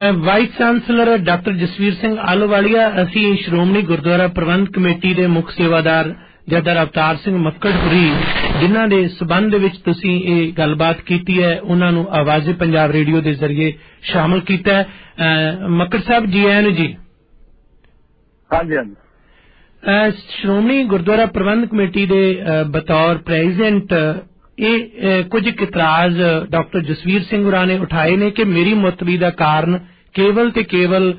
Vice chancellor doctor Jasvir Singh Ahluwalia ਅਸੀਂ ਸ਼੍ਰੋਮਣੀ ਗੁਰਦੁਆਰਾ ਪ੍ਰਬੰਧ committee ਦੇ ਮੁੱਖ ਸੇਵਾਦਾਰ ਜਦਰ ਅਵਤਾਰ ਸਿੰਘ ਮੱਕੜਪੁਰੀ ਜਿਨ੍ਹਾਂ ਦੇ ਸਬੰਧ ਵਿੱਚ ਤੁਸੀਂ ਇਹ ਗੱਲਬਾਤ ਕੀਤੀ ਹੈ ਉਹਨਾਂ ਨੂੰ ਆਵਾਜ਼ੇ ਪੰਜਾਬ ਰੇਡੀਓ ਦੇ ਜ਼ਰੀਏ ਸ਼ਾਮਲ ਕੀਤਾ ਹੈ। ਮੱਕੜ ਸਾਹਿਬ ਜੀ ਆਇਆਂ ਨੂੰ ਜੀ। ਹਾਂਜੀ ਹਾਂਜੀ। ਸ਼੍ਰੋਮਣੀ ਗੁਰਦੁਆਰਾ ਪ੍ਰਬੰਧ ਕਮੇਟੀ ਦੇ ਬਤੌਰ ਪ੍ਰੈਜ਼ੀਡੈਂਟ ਇਹ ਕੁਝ ਇਤਰਾਜ਼ ਡਾਕਟਰ ਜਸਵੀਰ ਸਿੰਘ ਹੋਰਾਂ ਨੇ ਉਠਾਏ ਨੇ ਕਿ ਮੇਰੀ ਮੁਤਲੀ ਦਾ ਕਾਰਨ ਕੇਵਲ ਤੇ ਕੇਵਲ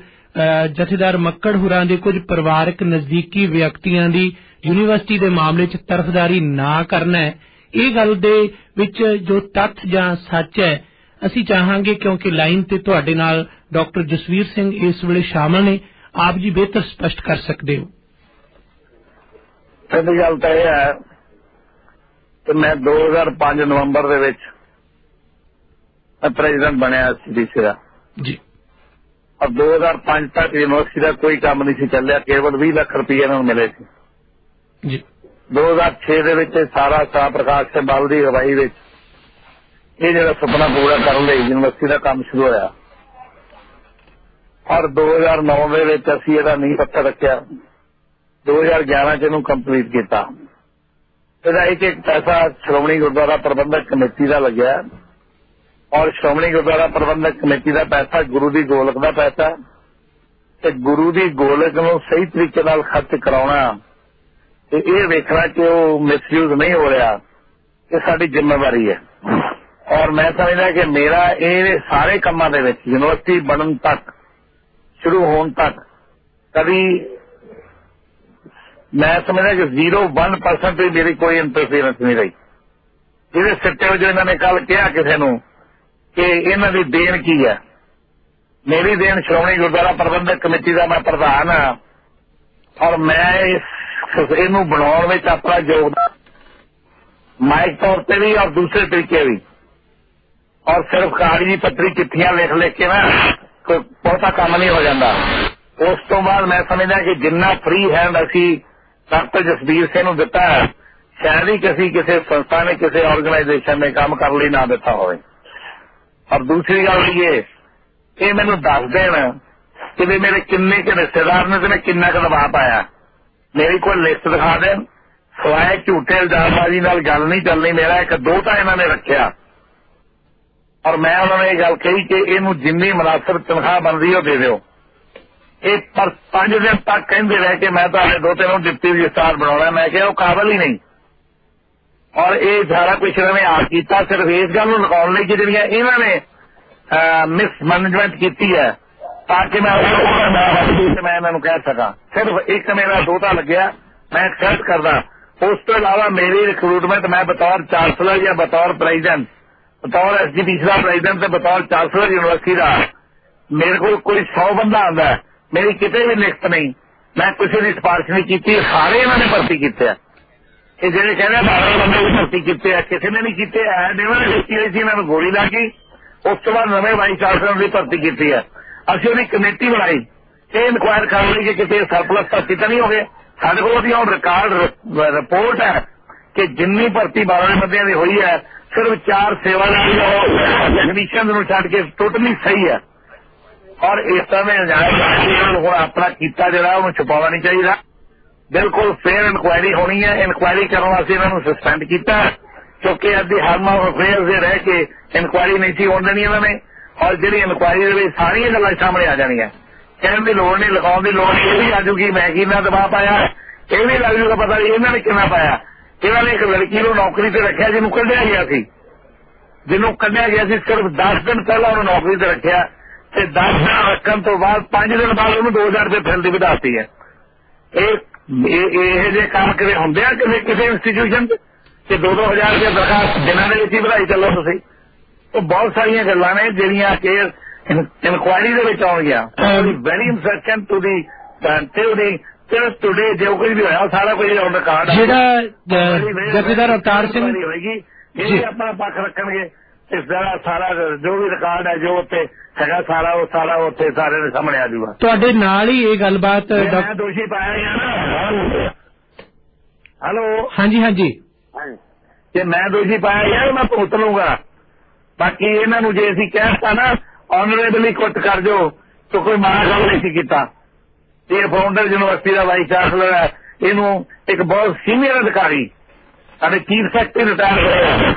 ਜਥੇਦਾਰ ਮੱਕੜ ਹੁਰਾਂ ਦੇ ਕੁਝ ਪਰਿਵਾਰਕ ਨਜ਼ਦੀਕੀ ਵਿਅਕਤੀਆਂ ਦੀ ਯੂਨੀਵਰਸਿਟੀ ਦੇ ਮਾਮਲੇ 'ਚ ਤਰਫਦਾਰੀ ਨਾ ਕਰਨਾ ਹੈ ਇਹ ਗੱਲ ਦੇ ਵਿੱਚ ਜੋ ਤੱਥ ਜਾਂ ਸੱਚ ਹੈ ਅਸੀਂ ਚਾਹਾਂਗੇ ਕਿਉਂਕਿ ਲਾਈਨ ਤੇ ਤੁਹਾਡੇ ਨਾਲ ਡਾਕਟਰ ਜਸਵੀਰ ਸਿੰਘ ਇਸ ਵੇਲੇ ਸ਼ਾਮਲ ਨੇ ਆਪ ਜੀ ਬਿਹਤਰ ਸਪਸ਼ਟ ਕਰ ਸਕਦੇ ਹੋ। ਪਹਿਲੀ ਗੱਲ ਤਾਂ ਇਹ ਹੈ ਕਿ ਮੈਂ 2005 ਨਵੰਬਰ ਦੇ ਵਿੱਚ ਪ੍ਰੈਜ਼ੀਡੈਂਟ ਬਣਿਆ ਸੀਡੀਸੀ ਦਾ। ਜੀ। ਔਰ 2005 ਤੱਕ ਯੂਨੀਵਰਸਿਟੀ ਦਾ ਕੋਈ ਕੰਮ ਨਹੀਂ ਸੀ ਚੱਲਿਆ ਕੇਵਲ 20 ਲੱਖ ਰੁਪਏ ਇਹਨਾਂ ਨੂੰ ਮਿਲੇ ਸੀ। ਜੀ। 2006 ਦੇ ਵਿੱਚ ਸਾਰਾ ਸਾਹ ਪ੍ਰਕਾਸ਼ ਤੇ ਬਲ ਦੀ ਹਵਾਈ ਵਿੱਚ ਇਹ ਜਿਹੜਾ ਸੁਪਨਾ ਪੂਰਾ ਕਰਨ ਲਈ ਯੂਨੀਵਰਸਿਟੀ ਦਾ ਕੰਮ ਸ਼ੁਰੂ ਹੋਇਆ। ਔਰ 2009 ਦੇ ਵਿੱਚ ਅਸੀਂ ਇਹਦਾ ਨੀਂਹ ਪੱਥਰ ਰੱਖਿਆ। 2011 ਚ ਇਹਨੂੰ ਕੰਪਲੀਟ ਕੀਤਾ। ਇਹਦਾ ਇੱਕ ਇੱਕ ਪੈਸਾ ਸ਼੍ਰੋਮਣੀ ਗੁਰਦੁਆਰਾ ਪ੍ਰਬੰਧਕ ਕਮੇਟੀ ਦਾ ਲੱਗਿਆ। ਔਰ ਸ਼੍ਰੋਮਣੀ ਗੁਰਦੁਆਰਾ ਪ੍ਰਬੰਧਕ ਕਮੇਟੀ ਦਾ ਪੈਸਾ, ਗੁਰੂ ਦੀ ਗੋਲਕ ਦਾ ਪੈਸਾ। ਤੇ ਗੁਰੂ ਦੀ ਗੋਲਕ ਨੂੰ ਸਹੀ ਤਰੀਕੇ ਨਾਲ ਖਰਚ ਕਰਾਉਣਾ। ਤੇ ਇਹ ਵੇਖਣਾ ਕਿ ਉਹ ਮਿਸਯੂਜ਼ ਨਹੀਂ ਹੋ ਰਿਹਾ। ਇਹ ਸਾਡੀ ਜ਼ਿੰਮੇਵਾਰੀ ਹੈ। ਔਰ ਮੈਂ ਸਮਝਦਾ ਕਿ ਮੇਰਾ ਇਹ ਸਾਰੇ ਕੰਮਾਂ ਦੇ ਵਿੱਚ, ਯੂਨੀਵਰਸਿਟੀ ਬਣਨ ਤੱਕ, ਸ਼ੁਰੂ ਹੋਣ ਤੱਕ, ਕਦੀ ਮੈਂ ਸਮਝਦਾ ਕਿ 0.1% ਵੀ ਮੇਰੀ ਕੋਈ ਇੰਟਰਫੀਰੈਂਸ ਨਹੀਂ ਰਹੀ। ਜਿਹਦੇ ਸਿੱਟੇ ਵਜੋਂ ਇਹਨਾਂ ਨੇ ਕੱਲ ਕਿਹਾ ਕਿਸੇ ਨੂੰ ਕਿ ਇਹਨਾਂ ਦੀ ਦੇਣ ਕੀ ਹੈ ਮੇਰੀ ਦੇਣ ਸ਼੍ਰੋਮਣੀ ਗੁਰਦੁਆਰਾ ਪ੍ਰਬੰਧਕ ਕਮੇਟੀ ਦਾ ਮੈਂ ਪ੍ਰਧਾਨ ਹਾਂ ਔਰ ਮੈਂ ਇਸ ਇਹਨੂੰ ਬਣਾਉਣ ਵਿੱਚ ਆਪਣਾ ਯੋਗਦਾਨ ਮਾਇਕ ਤੌਰ ਤੇ ਵੀ ਔਰ ਦੂਸਰੇ ਤਰੀਕੇ ਵੀ। ਔਰ ਸਿਰਫ ਕਾਗਜ਼ੀ ਪੱਤਰੀ ਚਿੱਠੀਆਂ ਲਿਖ ਲਿਖ ਕੇ ਨਾ ਕੋਈ ਬਹੁਤਾ ਕੰਮ ਨਹੀਂ ਹੋ ਜਾਂਦਾ। ਉਸ ਤੋਂ ਬਾਅਦ ਮੈਂ ਸਮਝਦਾ ਕਿ ਜਿੰਨਾ ਫ੍ਰੀ ਹੈਂਡ ਅਸੀਂ ਡਾਕਟਰ ਜਸਬੀਰ ਸਿੰਘ ਨੂੰ ਦਿੱਤਾ, ਸ਼ਾਇਦ ਹੀ ਕਿਸੇ ਕਿਸੇ ਸੰਸਥਾ ਨੇ, ਕਿਸੇ ਆਰਗੇਨਾਈਜੇਸ਼ਨ ਨੇ ਕੰਮ ਕਰਨ ਲਈ ਨਾ ਦਿੱਤਾ ਹੋਵੇ। اور دوسری گل یہ یہ مینو دس دین کہ بھی میرے کن کے رشتے دار نے میں کنا کا دبا پایا۔ میری کوئی لسٹ دکھا دین۔ سوائے جھوٹے الزام بازی گل نہیں چلنی، میرا ایک دو تا انہوں نے رکھیا۔ اور میں انہوں نے یہ گل کہی کہ یہ جن مناسب تنخواہ بن رہی وہ دے پانچ دن تک کہ میں تو دو نو ڈپٹی رجسٹرار بنا میں کہ وہ قابل ہی نہیں۔ ਨਹੀਂ ਔਰ ਇਹ ਸਾਰਾ ਕੁਝ ਇਹਨਾਂ ਨੇ ਆ ਕੀਤਾ ਸਿਰਫ ਇਸ ਗੱਲ ਨੂੰ ਲਗਾਉਣ ਲਈ ਕਿ ਜਿਹੜੀਆਂ ਇਹਨਾਂ ਨੇ ਮਿਸ ਮੈਨੇਜਮੈਂਟ ਕੀਤੀ ਹੈ ਤਾਂ ਕਿ ਮੈਂ ਮੈਂ ਇਹਨਾਂ ਨੂੰ ਕਹਿ ਸਕਾਂ ਸਿਰਫ ਇੱਕ ਮੇਰਾ ਦੋਤਾ ਲੱਗਿਆ ਮੈਂ ਐਕਸੈਪਟ ਕਰਦਾ ਉਸ ਤੋਂ ਇਲਾਵਾ ਮੇਰੀ ਰਿਕਰੂਟਮੈਂਟ ਮੈਂ ਬਤੌਰ ਚਾਂਸਲਰ ਜਾਂ ਬਤੌਰ ਪ੍ਰੈਜ਼ੀਡੈਂਟ ਬਤੌਰ ਐਸਜੀਪੀਸੀ ਦਾ ਪ੍ਰੈਜ਼ੀਡੈਂਟ ਤੇ ਬਤੌਰ ਚਾਂਸਲਰ ਯੂਨੀਵਰਸਿਟੀ ਦਾ ਮੇਰੇ ਕੋਲ ਕੋਈ 100 ਬੰਦਾ ਆਂਦਾ ਮੇਰੀ ਕਿਤੇ ਵੀ ਲਿਖਤ ਨਹੀਂ ਮੈਂ ਕਿਸੇ ਦੀ ਸਿਫਾਰਿਸ਼ ਨਹੀਂ ਕੀਤੀ ਸਾਰੇ ਇਹਨਾਂ ਨੇ ਭਰਤੀ ਕੀਤੇ ਆ ਇਹ ਜਿਹੜੇ ਕਹਿੰਦੇ 12 ਬੰਦੇ ਵੀ ਭਰਤੀ ਕੀਤੇ ਆ, ਕਿਸੇ ਨੇ ਨਹੀਂ ਕੀਤੇ ਐ ਦੇਵਾਂ ਨੇ ਲਿਖੀ ਸੀ ਇਹਨਾਂ ਨੂੰ ਗੋਲੀ ਲਾ ਕੇ ਉਸ ਤੋਂ ਬਾਅਦ ਨਵੇਂ ਵਾਈਸ ਚਾਂਸਲਰ ਦੀ ਭਰਤੀ ਕੀਤੀ ਹੈ ਅਸੀਂ ਉਹਦੀ ਕਮੇਟੀ ਬਣਾਈ। ਇਹ ਇਨਕੁਆਇਰ ਕਰ ਲਈ ਕਿ ਕਿਤੇ ਸਰਪਲਸ ਭਰਤੀ ਤਾਂ ਨਹੀਂ ਹੋ ਗਏ। ਸਾਡੇ ਕੋਲ ਉਹਦੀ ਹੁਣ ਰਿਕਾਰਡ ਰਿਪੋਰਟ ਹੈ ਕਿ ਜਿੰਨੀ ਭਰਤੀ 12 ਬੰਦਿਆਂ ਦੀ ਹੋਈ ਹੈ, ਸਿਰਫ ਚਾਰ ਸੇਵਾਦਾਰੀ ਟੈਕਨੀਸ਼ੀਅਨ ਨੂੰ ਛੱਡ ਕੇ ਟੋਟਲੀ ਸਹੀ ਹੈ। ਔਰ ਇਸ ਤਰ੍ਹਾਂ ਦੇ ਇਲਜ਼ਾਮ ਹੁਣ ਆਪਣਾ ਕੀਤਾ ਜਿਹੜਾ, ਉਹਨੂੰ ਛੁਪਾਉਣਾ ਨਹੀਂ ਚਾਹੀਦਾ। ਬਿਲਕੁਲ ਫੇਅਰ ਇਨਕੁਆਇਰੀ ਹੋਣੀ ਹੈ ਇਨਕੁਆਇਰੀ ਕਰਨ ਵਾਸਤੇ ਇਹਨਾਂ ਨੂੰ ਸਸਪੈਂਡ ਕੀਤਾ ਕਿਉਂਕਿ ਅੱਧੀ ਹਾਰਮ ਆਫ ਅਫੇਅਰਸ ਦੇ ਰਹਿ ਕੇ ਇਨਕੁਆਇਰੀ ਨਹੀਂ ਸੀ ਹੋਣ ਦੇਣੀ ਇਹਨਾਂ ਨੇ ਔਰ ਜਿਹੜੀ ਇਨਕੁਆਇਰੀ ਦੇ ਵਿੱਚ ਸਾਰੀਆਂ ਗੱਲਾਂ ਸਾਹਮਣੇ ਆ ਜਾਣੀਆਂ ਕਹਿਣ ਦੀ ਲੋੜ ਨਹੀਂ ਲਿਖਾਉਣ ਦੀ ਲੋੜ ਨਹੀਂ ਇਹ ਵੀ ਆਜੂਗੀ ਮੈਂ ਕਿੰਨਾ ਦਬਾਅ ਪਾਇਆ ਇਹ ਵੀ ਲੱਗ ਜੂਗਾ ਪਤਾ ਨਹੀਂ ਇਹਨਾਂ ਨੇ ਕਿੰਨਾ ਪਾਇਆ ਇਹਨਾਂ ਨੇ ਇੱਕ ਲੜਕੀ ਨੂੰ ਨੌਕਰੀ ਤੇ ਰੱਖਿਆ ਜਿਹਨੂੰ ਕੱਢਿਆ ਗਿਆ ਸੀ ਜਿਹਨੂੰ ਕੱਢਿਆ ਗਿਆ ਸੀ ਸਿਰਫ 10 ਦਿਨ ਪਹਿਲਾਂ ਉਹਨੂੰ ਨੌਕਰੀ ਤੇ ਰੱਖਿਆ ਤੇ 10 ਦਿਨ ਰੱਖਣ ਤੋਂ ਬਾਅਦ 5 ਦਿਨ ਬਾਅਦ ਉਹਨੂੰ 2000 ਰੁਪਏ ਫਿਰ ਦੀ ਵਧਾਤੀ ਹੈ ਇਹ ਇਹ ਜੇ ਕੰਮ ਕਿਵੇਂ ਹੁੰਦੇ ਆ ਕਿਸੇ ਕਿਸੇ ਇੰਸਟੀਟਿਊਸ਼ਨ ਤੇ 2-2000 ਰੁਪਏ ਦਰਖਾਸਤ ਦਿਨਾਂ ਦੇ ਵਿੱਚ ਹੀ ਵਧਾਈ ਚੱਲੋ ਤੁਸੀਂ। ਉਹ ਬਹੁਤ ਸਾਰੀਆਂ ਗੱਲਾਂ ਨੇ ਜਿਹੜੀਆਂ ਕਿ ਇਨਕੁਆਇਰੀ ਦੇ ਵਿੱਚ ਆਉਣਗੀਆਂ। Very important to the theory ਤੇ ਟੁਡੇ ਜੋ ਕੁਝ ਵੀ ਹੋਇਆ ਸਾਰਾ ਕੁਝ ਰਿਕਾਰਡ ਜਿਹੜਾ ਜਥੇਦਾਰ ਅਵਤਾਰ ਸਿੰਘ ਹੋਏਗੀ ਇਹ ਆਪਣਾ ਪੱਖ ਰੱਖਣਗੇ। ਇਸ ਦਾ ਸਾਰਾ ਜੋ ਵੀ ਰਿਕਾਰਡ ਹੈ ਜੋ ਉੱਤੇ ਹੈਗਾ ਸਾਰਾ ਉਹ ਸਾਰਾ ਉੱਥੇ ਸਾਰੇ ਦੇ ਸਾਹਮਣੇ ਆ ਜਾਊਗਾ ਤੁਹਾਡੇ ਨਾਲ ਹੀ ਇਹ ਗੱਲਬਾਤ ਮੈਂ ਦੋਸ਼ੀ ਪਾਇਆ ਗਿਆ ਨਾ। ਹਲੋ। ਹਾਂਜੀ ਹਾਂਜੀ। ਜੇ ਮੈਂ ਦੋਸ਼ੀ ਪਾਇਆ ਗਿਆ ਮੈਂ ਭੁਗਤ ਲੂੰਗਾ ਬਾਕੀ ਇਹਨਾਂ ਨੂੰ ਜੇ ਅਸੀਂ ਕਹਿਤਾ ਨਾ ਆਨਰੇਬਲੀ ਕੁੱਟ ਕਰ ਜੋ ਤਾਂ ਕੋਈ ਮਾੜਾ ਕੰਮ ਨਹੀਂ ਸੀ ਕੀਤਾ। ਇਹ ਫਾਊਂਡਰ ਯੂਨੀਵਰਸਿਟੀ ਦਾ ਵਾਈਸ ਚਾਂਸਲਰ ਹੈ। ਇਹਨੂੰ ਇੱਕ ਬਹੁਤ ਸੀਨੀਅਰ ਅਧਿਕਾਰੀ ਸਾਡੇ ਚੀਫ ਸੈਕਟਰੀ ਰਿਟਾਇਰ ਹੋਏ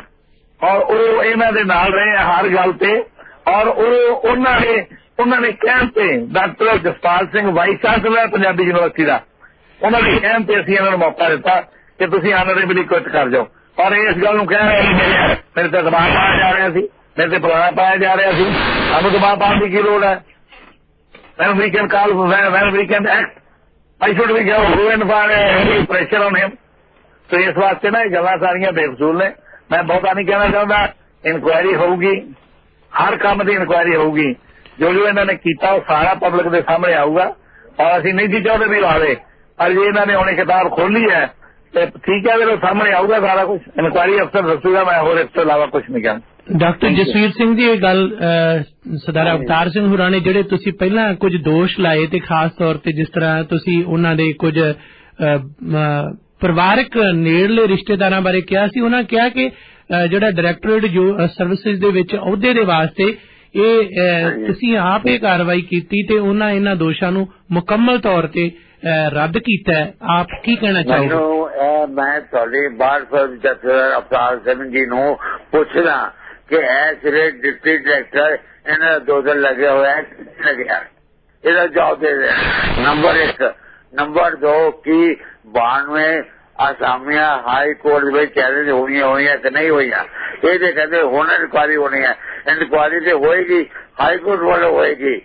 ਔਰ ਉਹ ਇਹਨਾਂ ਦੇ ਨਾਲ ਰਹੇ ਹਰ ਗੱਲ ਤੇ। ਔਰ ਉਹ ਉਹਨਾਂ ਨੇ ਉਹਨਾਂ ਨੇ ਕਹਿਣ ਤੇ doctor Jaspal Singh vice chancellor Punjabi university ਦਾ। ਉਹਨਾਂ ਦੇ ਕਹਿਣ ਤੇ ਅਸੀਂ ਇਹਨਾਂ ਨੂੰ ਮੌਕਾ ਦਿੱਤਾ ਕਿ ਤੁਸੀਂ ਆਨਰੇਬਲੀ ਕੁਇਟ ਕਰ ਜਾਓ। ਔਰ ਇਸ ਗੱਲ ਨੂੰ ਕਹਿ ਰਹੇ ਮੇਰੇ ਤੇ ਦਬਾਅ ਪਾਇਆ ਜਾ ਰਿਹਾ ਸੀ। ਮੇਰੇ ਤੇ ਪਲਾਣਾ ਪਾਇਆ ਜਾ ਰਿਹਾ ਸੀ। ਸਾਨੂੰ ਦਬਾਅ ਪਾਉਣ ਦੀ ਕੀ ਲੋੜ ਹੈ? When we can call when, when we can act I should we go who and for any pressure so ਇਸ ਵਾਸਤੇ ਨਾ ਇਹ ਗੱਲਾਂ ਸਾਰੀਆਂ ਬੇਫਜ਼ੂਲ ਨੇ। ਮੈਂ ਬਹੁਤਾ ਨਹੀਂ ਕਹਿਣਾ ਚਾਹੁੰਦਾ ਇਨਕੁਆਇਰੀ ਹੋਊਗੀ ਹਰ ਕੰਮ ਦੀ ਇਨਕੁਆਇਰੀ ਹੋਊਗੀ। ਜੋ ਜੋ ਇਹਨਾਂ ਨੇ ਕੀਤਾ ਉਹ ਸਾਰਾ ਪਬਲਿਕ ਦੇ ਸਾਹਮਣੇ ਆਊਗਾ। ਔਰ ਅਸੀਂ ਨਹੀਂ ਜੀ ਚਾਹੁੰਦੇ ਵੀ ਲਾਵੇ ਪਰ ਜੇ ਇਹਨਾਂ ਨੇ ਹੁਣੇ ਕਿਤਾਬ ਖੋਲੀ ਹੈ ਤੇ ਠੀਕ ਹੈ ਫਿਰ ਸਾਹਮਣੇ ਆਊਗਾ ਸਾਰਾ ਕੁਝ ਇਨਕੁਆਇਰੀ ਅਫਸਰ ਦੱਸੂਗਾ ਮੈਂ ਹੋਰ ਇਸ ਤੋਂ ਇਲਾਵਾ ਕੁਝ ਨਹੀਂ ਕਹਿੰਦਾ ਡਾਕਟਰ ਜਸਵੀਰ ਸਿੰਘ ਦੀ ਇਹ ਗੱਲ ਸਰਦਾਰ ਅਵਤਾਰ ਸਿੰਘ ਹੁਰਾਂ ਨੇ ਜਿਹੜੇ ਤੁਸੀਂ ਪਹਿਲਾਂ ਕੁਝ ਦੋਸ਼ ਲਾਏ ਤੇ ਖਾਸ ਤੌਰ ਤੇ ਜਿਸ ਤਰ੍ਹਾਂ ਤੁਸੀਂ ਉਹਨਾਂ ਦੇ ਕੁਝ ਪਰਿਵਾਰਕ ਨੇੜਲੇ ਰਿਸ਼ਤੇਦਾਰਾਂ ਬਾਰੇ ਕਿਹਾ ਸੀ ਉਹਨਾਂ ਕਿਹਾ ਕਿ ਜਿਹੜਾ ਡਾਇਰੈਕਟੋਰੇਟ ਜੋ ਸਰਵਿਸਿਜ਼ ਦੇ ਵਿੱਚ ਅਹੁਦੇ ਦੇ ਵਾਸਤੇ ਇਹ ਤੁਸੀਂ ਆਪ ਇਹ ਕਾਰਵਾਈ ਕੀਤੀ ਤੇ ਉਹਨਾਂ ਇਹਨਾਂ ਦੋਸ਼ਾਂ ਨੂੰ ਮੁਕੰਮਲ ਤੌਰ ਤੇ ਰੱਦ ਕੀਤਾ ਆਪ ਕੀ ਕਹਿਣਾ ਚਾਹੋਗੇ? ਮੈਂ ਤੁਹਾਡੇ ਬਾਰ ਸਾਹਿਬ ਜਥੇਦਾਰ ਅਵਤਾਰ ਸਿੰਘ ਜੀ ਨੂੰ ਪੁੱਛਦਾ ਕਿ ਐਸ ਰੇ ਡਿਪਟੀ ਡਾਇਰੈਕਟਰ ਇਹਨਾਂ ਦੋ ਦਿਨ ਲੱਗੇ ਹੋਇਆ ਲੱਗਿਆ ਇਹਦਾ ਜਵਾਬ ਦੇ ਦੇ। ਨੰਬਰ 1 ਨੰਬਰ 2 ਕੀ 92 ਅਸਾਮੀਆਂ ਹਾਈ ਕੋਰਟ ਵਿੱਚ ਚੈਲੰਜ ਹੋਈਆਂ ਹੋਈਆਂ ਕਿ ਨਹੀਂ ਹੋਈਆਂ। ਇਹ ਤੇ ਕਹਿੰਦੇ ਹੁਣ ਇਨਕੁਆਰੀ ਹੋਣੀ ਹੈ। ਇਨਕੁਆਰੀ ਤੇ ਹੋਏਗੀ, ਹਾਈ ਕੋਰਟ ਵੱਲੋਂ ਹੋਏਗੀ।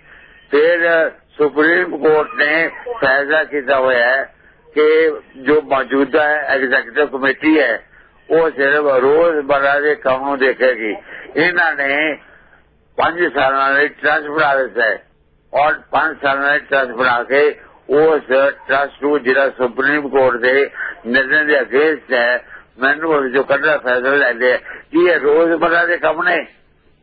ਫਿਰ ਸੁਪਰੀਮ ਕੋਰਟ ਨੇ ਫੈਸਲਾ ਕੀਤਾ ਹੋਇਆ ਹੈ ਕਿ ਜੋ ਮੌਜੂਦਾ ਐਗਜ਼ੀਕਟਿਵ ਕਮੇਟੀ ਹੈ, ਉਹ ਸਿਰਫ ਰੋਜ਼ ਬਰਾ ਦੇ ਕੰਮ ਨੂੰ ਦੇਖੇਗੀ। ਇਹਨਾਂ ਨੇ 5 ਸਾਲਾਂ ਲਈ ਟਰਸਟ ਬਣਾ ਦਿੱਤਾ ਹੈ। ਔਰ 5 ਸਾਲਾਂ ਲਈ ਟਰਸਟ ਬਣਾ ਕੇ ਉਸ ਟਰਸਟ ਨੂੰ ਜਿਹੜਾ ਸੁਪਰੀਮ ਕੋਰਟ ਦੇ ਨਿਰਣੇ ਦੇ ਅਗੇਂਸਟ ਹੈ, ਮੈਨੂੰ ਜੋ ਕੱਢਦਾ ਫੈਸਲਾ ਲੈਂਦੇ ਲਿਆ। ਕਿ ਇਹ ਰੋਜ਼ ਦੇ ਕੰਮ ਨੇ?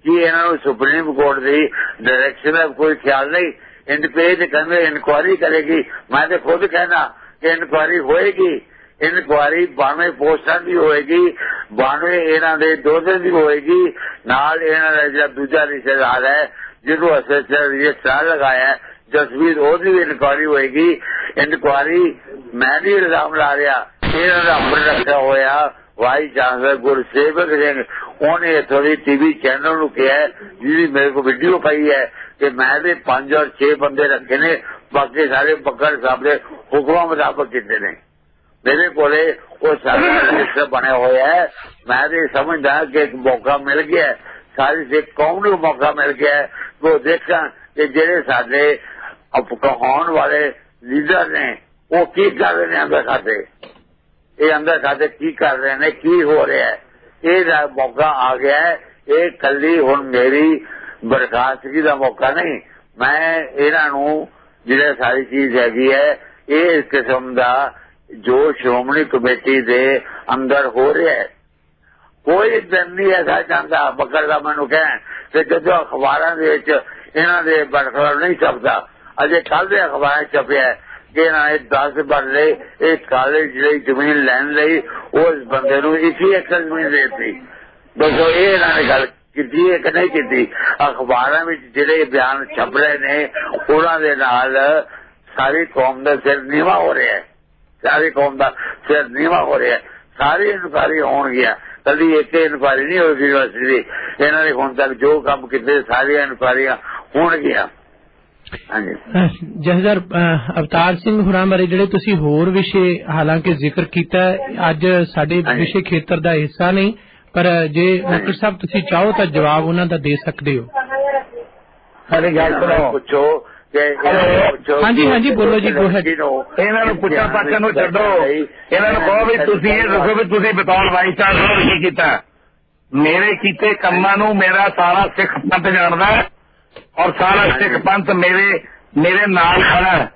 ਕਿ ਇਹਨਾਂ ਨੂੰ ਸੁਪਰੀਮ ਕੋਰਟ ਦੀ ਡਾਇਰੈਕਸ਼ਨ ਦਾ ਕੋਈ ਖਿਆਲ ਨਹੀਂ? ਇੰਡਪੇਜ ਕਹਿੰਦੇ ਇਨਕੁਆਰੀ ਕਰੇਗੀ। ਮੈਂ ਤੇ ਖੁਦ ਕਹਿਣਾ ਕਿ ਇਨਕੁਆਰੀ ਹੋਏਗੀ। ਇਨਕੁਆਰੀ 92 ਪੋਸਟਾਂ ਦੀ ਹੋਏਗੀ। 92 ਇਹਨਾਂ ਦੇ ਦੋ ਦੀ ਹੋਏਗੀ। ਨਾਲ ਇਹਨਾਂ ਦਾ ਜਿਹੜਾ ਦੂਜਾ ਰਿਸ਼ਤੇਦਾਰ ਹੈ, ਜਿਹਨੂੰ ਅਸੈਸਰ ਰਜਿਸਟਰ ਲਗਾਇਆ ਜਸਵੀਰ, ਉਹਦੀ ਵੀ ਇਨਕੁਆਰੀ ਹੋਏਗੀ। ਇਨਕੁਆਰੀ, ਮੈਂ ਨਹੀਂ ਇਲਜ਼ਾਮ ਲਾ ਰਿਹਾ। ਇਹਨਾਂ ਦਾ ਰੱਖਿਆ ਹੋਇਆ। ਵਾਈ ਚਾਂਸਲਰ ਗੁਰਸੇਵਕ ਸਿੰਘ, ਉਹਨੇ ਥੋੜੀ ਟੀਵੀ ਚੈਨਲ ਨੂੰ ਕਿਹਾ ਜਿਹਦੀ ਮੇਰੇ ਕੋਲ ਵੀਡੀਓ ਪਈ ਹੈ, ਕਿ ਮੈਂ ਵੀ 5 ਔਰ 6 ਬੰਦੇ ਰੱਖੇ ਨੇ। ਬਾਕੀ ਸਾਰੇ ਬੱਕਰ ਸਾਹਿਬ ਦੇ ਹੁਕਮਾਂ ਮੁਤਾਬਕ ਕੀਤੇ ਨੇ। ਮੇਰੇ ਕੋਲੇ ਉਹ ਸਾਰਾ ਰਜਿਸਟਰ ਬਣਿਆ ਹੋਇਆ ਹੈ। ਮੈਂ ਵੀ ਸਮਝਦਾ ਕਿ ਇੱਕ ਮੌਕਾ ਮਿਲ ਗਿਆ ਸਾਰੀ ਸਿੱਖ ਕੌਮ ਨੂੰ ਮੌਕਾ ਮਿਲ ਗਿਆ ਉਹ ਦੇਖਾਂ ਕਿ ਜਿਹੜੇ ਸਾਡੇ ਅਪਕਾਉਣ ਵਾਲੇ ਲੀਡਰ ਨੇ, ਉਹ ਕੀ ਕਰ ਰਹੇ ਨੇ ਅੰਦਰ ਖਾਤੇ? ਇਹ ਅੰਦਰ ਖਾਤੇ ਕੀ ਕਰ ਰਹੇ ਨੇ, ਕੀ ਹੋ ਰਿਹਾ ਹੈ? ਇਹ ਦਾ ਮੌਕਾ ਆ ਗਿਆ ਹੈ। ਇਹ ਕੱਲੀ ਹੁਣ ਮੇਰੀ ਬਰਖਾਸਤਗੀ ਦਾ ਮੌਕਾ ਨਹੀਂ। ਮੈਂ ਇਹਨਾਂ ਨੂੰ ਜਿਹੜਾ ਸਾਰੀ ਚੀਜ਼ ਹੈਗੀ ਹੈ, ਇਹ ਕਿਸਮ ਦਾ ਜੋ ਸ਼੍ਰੋਮਣੀ ਕਮੇਟੀ ਦੇ ਅੰਦਰ ਹੋ ਰਿਹਾ ਹੈ। ਕੋਈ ਦਿਨ ਨਹੀਂ ਐਸਾ ਜਾਂਦਾ, ਬੱਕਰ ਦਾ ਮੈਨੂੰ ਕਹਿ ਕਿ ਜਦੋਂ ਅਖਬਾਰਾਂ ਦੇ ਵਿੱਚ ਇਹਨਾਂ ਦੇ ਬਰਖਲਾਫ ਨਹੀਂ ਛਪਦਾ ਅਜੇ ਕੱਲ ਦੇ ਅਖ਼ਬਾਰ ਛਪਿਆ ਕਿ ਇਹਨਾਂ ਨੇ 10 ਬੰਦੇ ਇਹ ਕਾਲਜ ਲਈ ਜ਼ਮੀਨ ਲੈਣ ਲਈ ਉਸ ਬੰਦੇ ਨੂੰ 21 ਏਕੜ ਜ਼ਮੀਨ ਦੇ ਦਿੱਤੀ। ਦੱਸੋ ਇਹ ਇਹਨਾਂ ਨੇ ਗੱਲ ਕੀਤੀ ਹੈ ਕਿ ਨਹੀਂ ਕੀਤੀ? ਅਖਬਾਰਾਂ ਵਿੱਚ ਜਿਹੜੇ ਬਿਆਨ ਛਪ ਰਹੇ ਨੇ, ਉਹਨਾਂ ਦੇ ਨਾਲ ਸਾਰੀ ਕੌਮ ਦਾ ਸਿਰ ਨੀਵਾ ਹੋ ਰਿਹਾ ਹੈ। ਸਾਰੀ ਕੌਮ ਦਾ ਸਿਰ ਨੀਵਾ ਹੋ ਰਿਹਾ ਹੈ। ਸਾਰੀ ਇਨਕੁਆਰੀ ਹੋਣਗੀਆਂ। ਕਦੀ ਇੱਕ ਇਨਕੁਆਰੀ ਨਹੀਂ ਹੋਈ ਯੂਨੀਵਰਸਿਟੀ ਦੀ। ਇਹਨਾਂ ਨੇ ਹੁਣ ਤੱਕ ਜੋ ਕੰਮ ਕੀਤੇ, ਸਾਰੀਆਂ ਇਨਕੁਆਰੀਆਂ ਹੋਣਗੀਆਂ। ਹਾਂਜੀ ਜਹਦਰ ਅਵਤਾਰ ਸਿੰਘ ਹੁਰਾਂ ਬਾਰੇ ਜਿਹੜੇ ਤੁਸੀਂ ਹੋਰ ਵਿਸ਼ੇ ਹਾਲਾਂਕਿ ਜ਼ਿਕਰ ਕੀਤਾ ਅੱਜ ਸਾਡੇ ਵਿਸ਼ੇ ਖੇਤਰ ਦਾ ਹਿੱਸਾ ਨਹੀਂ ਪਰ ਜੇ ਡਾਕਟਰ ਸਾਹਿਬ ਤੁਸੀਂ ਚਾਹੋ ਤਾਂ ਜਵਾਬ ਉਹਨਾਂ ਦਾ ਦੇ ਸਕਦੇ ਹੋ। ਸਾਡੀ ਗੱਲ ਸੁਣੋ ਪੁੱਛੋ ਹਾਂਜੀ ਹਾਂਜੀ ਬੋਲੋ ਜੀ ਗੋ ਹੈਡ ਇਹਨਾਂ ਨੂੰ ਪੁੱਛਣ ਪਾਛਣ ਨੂੰ ਛੱਡੋ। ਇਹਨਾਂ ਨੂੰ ਕਹੋ ਵੀ ਤੁਸੀਂ ਇਹ ਦੱਸੋ ਵੀ ਤੁਸੀਂ ਬਤੌਰ ਵਾਈਸ ਚਾਂਸਲਰ ਕੀ ਕੀਤਾ? ਮੇਰੇ ਕੀਤੇ ਕੰਮਾਂ ਨੂੰ ਮੇਰਾ ਸਾਰਾ ਸਿੱਖ ਪੰਥ ਜਾਣਦਾ ਔਰ ਸਾਰਾ ਸਿੱਖ ਪੰਥ ਮੇਰੇ ਮੇਰੇ ਨਾਲ ਖੜਾ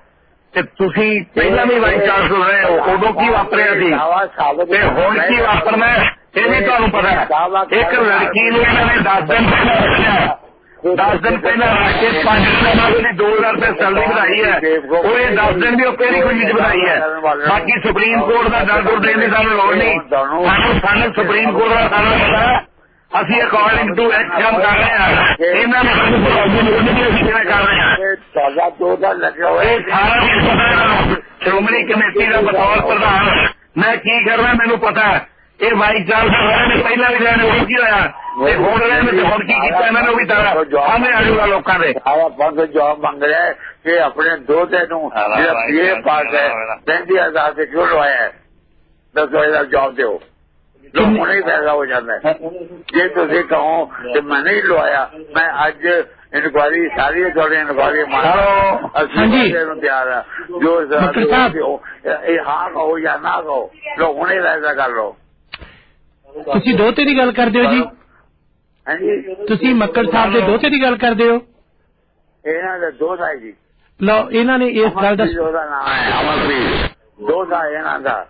ਤੇ ਤੁਸੀਂ ਪਹਿਲਾਂ ਵੀ ਵਾਈਸ ਚਾਂਸਲਰ ਰਹੇ ਹੋ, ਉਦੋਂ ਕੀ ਵਾਪਰਿਆ ਸੀ? ਤੇ ਹੁਣ ਕੀ ਵਾਪਰਨਾ ਇਹ ਵੀ ਤੁਹਾਨੂੰ ਪਤਾ ਹੈ। ਇੱਕ ਲੜਕੀ ਨੂੰ ਇਹਨਾਂ ਨੇ 10 ਦਿਨ ਪਹਿਲਾਂ ਰੱਖਿਆ 10 ਦਿਨ ਪਹਿਲਾਂ ਰੱਖ ਕੇ 5 ਦਿਨਾਂ ਬਾਅਦ ਉਹਦੀ 2000 ਰੁਪਏ ਸੈਲਰੀ ਵਧਾਈ ਹੈ। ਉਹ ਇਹ 10 ਦਿਨ ਦੀ ਉਹ ਕਿਹੜੀ ਵਧਾਈ ਹੈ? ਬਾਕੀ ਸੁਪਰੀਮ ਕੋਰਟ ਦਾ ਡਰ ਡਰ ਦੇਣ ਦੀ ਸਾਨੂੰ ਲੋੜ ਨਹੀਂ। ਸਾਨੂੰ ਸਾਨੂੰ ਸੁਪਰੀਮ ਕੋਰਟ ਦਾ ਸਾਰਾ ਪਤਾ ਅਸੀਂ ਅਕੋਰਡਿੰਗ ਟੂ ਐਕਟ ਕੰਮ ਕਰ ਰਹੇ ਹਾਂ ਇਹਨਾਂ ਨੇ ਸਾਨੂੰ ਪ੍ਰੋਬਲਮ ਨਹੀਂ ਅਸੀਂ ਕਿਵੇਂ ਕਰ ਰਹੇ ਹਾਂ ਇਹ ਤੁਹਾਡਾ ਦੋ ਦਾ ਲੱਗਿਆ ਹੋਇਆ ਇਹ ਸਾਰਾ ਕੁਝ ਪਤਾ ਹੈ ਇਹਨਾਂ ਨੂੰ। ਸ਼੍ਰੋਮਣੀ ਕਮੇਟੀ ਦਾ ਬਤੌਰ ਪ੍ਰਧਾਨ ਮੈਂ ਕੀ ਕਰਨਾ ਮੈਨੂੰ ਪਤਾ ਹੈ ਇਹ ਵਾਈਸ ਚਾਂਸਲਰ ਹੋਇਆ ਨੇ ਪਹਿਲਾਂ ਵੀ ਲੈਣ ਉਹ ਕੀ ਹੋਇਆ ਤੇ ਹੁਣ ਰਹੇ ਨੇ ਤੇ ਹੁਣ ਕੀ ਕੀਤਾ ਇਹਨਾਂ ਨੇ ਉਹ ਵੀ ਤਾਰਾ ਸਾਹਮਣੇ ਆ ਜਾਊਗਾ ਲੋਕਾਂ ਦੇ ਆਇਆ ਬੰਦ ਜਵਾਬ ਮੰਗ ਰਿਹਾ ਹੈ ਕਿ ਆਪਣੇ ਦੋਤੇ ਨੂੰ ਜਿਹੜਾ ਪੀਏ ਪਾਸ ਹੈ 35000 ਤੇ ਕਿਉਂ ਲਵਾਇਆ ਹੈ ਦੱਸੋ ਇਹਦਾ ਜਵਾਬ ਦਿਓ ਲੋਕ ਹੀ ਫੈਸਲਾ ਹੋ ਜਾਂਦਾ ਹੈ ਜੇ ਤੁਸੀਂ ਕਹੋ ਕਿ ਮੈਂ ਨਹੀਂ ਲਵਾਇਆ ਮੈਂ ਅੱਜ ਇਨਕੁਆਰੀ ਸਾਰੀ ਤੁਹਾਡੀ ਇਨਕੁਆਰੀ ਮਾਰ। ਅਸੀਂ। ਨੂੰ ਤਿਆਰ ਆ। ਜੋ। ਇਹ ਹਾਂ ਕਹੋ ਜਾਂ ਨਾ ਕਹੋ ਲੋਕ ਹੁਣੇ ਫੈਸਲਾ ਕਰ ਲਓ। ਤੁਸੀਂ ਦੋਤੇ ਦੀ ਗੱਲ ਕਰਦੇ ਹੋ ਜੀ? ਹਾਂਜੀ। ਤੁਸੀਂ ਮੱਕੜ ਸਾਹਿਬ ਦੇ ਦੋਤੇ ਦੀ ਗੱਲ ਕਰਦੇ ਹੋ? ਇਹਨਾਂ ਦੇ ਦੋ ਸਾਈ ਜੀ। ਲਓ ਇਹਨਾਂ ਨੇ ਇਸ ਗੱਲ ਦਾ ਉਹਦਾ ਨਾਮ ਹੈ ਅਮਰਪ੍ਰੀਤ ਇਹਨਾਂ ਦਾ।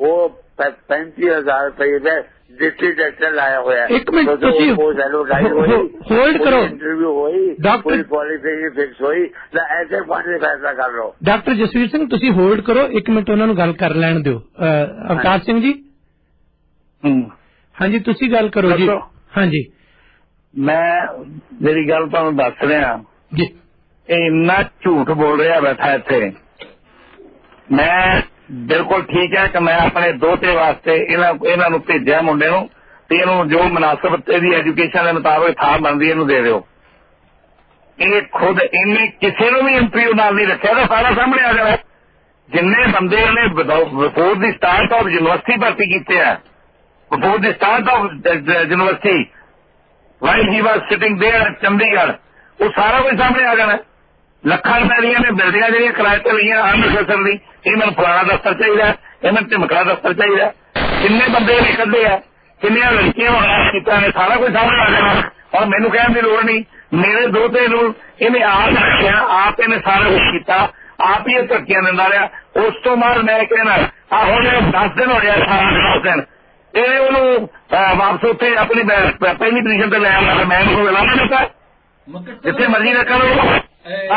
ਉਹ 35000 ਰੁਪਏ ਦੇ ਡਿਪਟੀ ਡਾਇਰੈਕਟਰ ਲਾਇਆ ਹੋਇਆ ਹੈ। ਇੱਕ ਮਿੰਟ, ਤੁਸੀਂ ਉਹ ਸੈਲੂਲਾਈਜ਼ ਹੋ- ਹੋਈ hold ਕਰੋ। ਇੰਟਰਵਿਊ ਹੋਈ ਡਾਕਟਰ- ਕੁਆਲੀਫਿਕੇਸ਼ਨ ਫਿਕਸ ਹੋਈ ਤਾਂ ਐਸੇ ਤੇ ਫੈਸਲਾ ਕਰ ਲਓ ਡਾਕਟਰ ਜਸਵੀਰ ਸਿੰਘ ਤੁਸੀਂ ਹੋਲਡ ਕਰੋ ਇੱਕ ਮਿੰਟ ਉਹਨਾਂ ਨੂੰ ਗੱਲ ਕਰ ਲੈਣ ਦਿਓ ਅਵਤਾਰ ਸਿੰਘ ਜੀ ਹਾਂਜੀ ਤੁਸੀਂ ਗੱਲ ਕਰੋ ਜੀ। ਹਾਂਜੀ ਮੈਂ ਮੇਰੀ ਗੱਲ ਤੁਹਾਨੂੰ ਦੱਸ ਰਿਹਾ ਜੀ ਇਹ ਇੰਨਾ ਝੂਠ ਬੋਲ ਰਿਹਾ ਬੈਠਾ ਇੱਥੇ ਮੈਂ ਬਿਲਕੁਲ ਠੀਕ ਹੈ ਕਿ ਮੈਂ ਆਪਣੇ ਦੋਤੇ ਵਾਸਤੇ ਇਹਨਾਂ ਇਹਨਾਂ ਨੂੰ ਭੇਜਿਆ ਮੁੰਡੇ ਨੂੰ ਤੇ ਇਹਨੂੰ ਜੋ ਮناسب ਇਹਦੀ ਐਜੂਕੇਸ਼ਨ ਦੇ ਮੁਤਾਬਕ ਥਾਂ ਬਣਦੀ ਇਹਨੂੰ ਦੇ ਦਿਓ। ਇਹ ਖੁਦ ਇਹਨੇ ਕਿਸੇ ਨੂੰ ਵੀ ਇੰਟਰਵਿਊ ਨਾਲ ਨਹੀਂ ਰੱਖਿਆ ਤਾਂ ਸਾਰਾ ਸਾਹਮਣੇ ਆ ਜਾਣਾ। ਜਿੰਨੇ ਬੰਦੇ ਇਹਨੇ before the start of university ਭਰਤੀ ਕੀਤੇ ਆ। Before the start of university while he was sitting there Chandigarh ਉਹ ਸਾਰਾ ਕੁਝ ਸਾਹਮਣੇ ਆ ਜਾਣਾ। ਲੱਖਾਂ ਰੁਪਏ ਦੀਆਂ ਨੇ ਬਿਲਡਿੰਗਾਂ ਜਿਹੜੀਆਂ ਕਿਰਾਏ ਤੇ ਲਈਆਂ ਅੰਮ੍ਰਿਤਸਰ ਦੀ ਇਹ ਮੈਨੂੰ ਫਲਾਣਾ ਦਫ਼ਤਰ ਚਾਹੀਦਾ ਇਹ ਮੈਨੂੰ ਢਿਮਕਾ ਦਫ਼ਤਰ ਚਾਹੀਦਾ ਕਿੰਨੇ ਬੰਦੇ ਨਿਕਲਦੇ ਆ ਕਿੰਨੀਆਂ ਲੜਕੀਆਂ ਹੋਣਾ ਕੀਤਾ ਨੇ ਸਾਰਾ ਕੁਝ ਸਾਹਮਣੇ ਆ ਜਾਣਾ ਔਰ ਮੈਨੂੰ ਕਹਿਣ ਦੀ ਲੋੜ ਨਹੀਂ ਮੇਰੇ ਦੋਤੇ ਨੂੰ ਇਹਨੇ ਆਪ ਰੱਖਿਆ ਆਪ ਇਹਨੇ ਸਾਰਾ ਕੁਝ ਕੀਤਾ ਆਪ ਹੀ ਇਹ ਧੱਕੀਆਂ ਦਿੰਦਾ ਰਿਹਾ ਉਸ ਤੋਂ ਬਾਅਦ ਮੈਂ ਕਹਿਣਾ ਆ ਹੁਣ 10 ਦਿਨ ਹੋ ਗਿਆ 10 ਦਿਨ ਇਹ ਉਹਨੂੰ ਅਹ, ਵਾਪਸ ਉੱਥੇ ਆਪਣੀ ਬੈ- ਪ- ਪਹਿਲੀ ਪੋਜੀਸ਼ਨ ਤੇ ਲੈ ਆਉਂਦਾ ਤੇ ਮੈਂ ਉਹਨੂੰ ਲਾਣਾ ਦਿੱਤਾ ਜਿੱਥੇ ਮਰਜ਼ੀ ਰੱਖਾ ਲਓ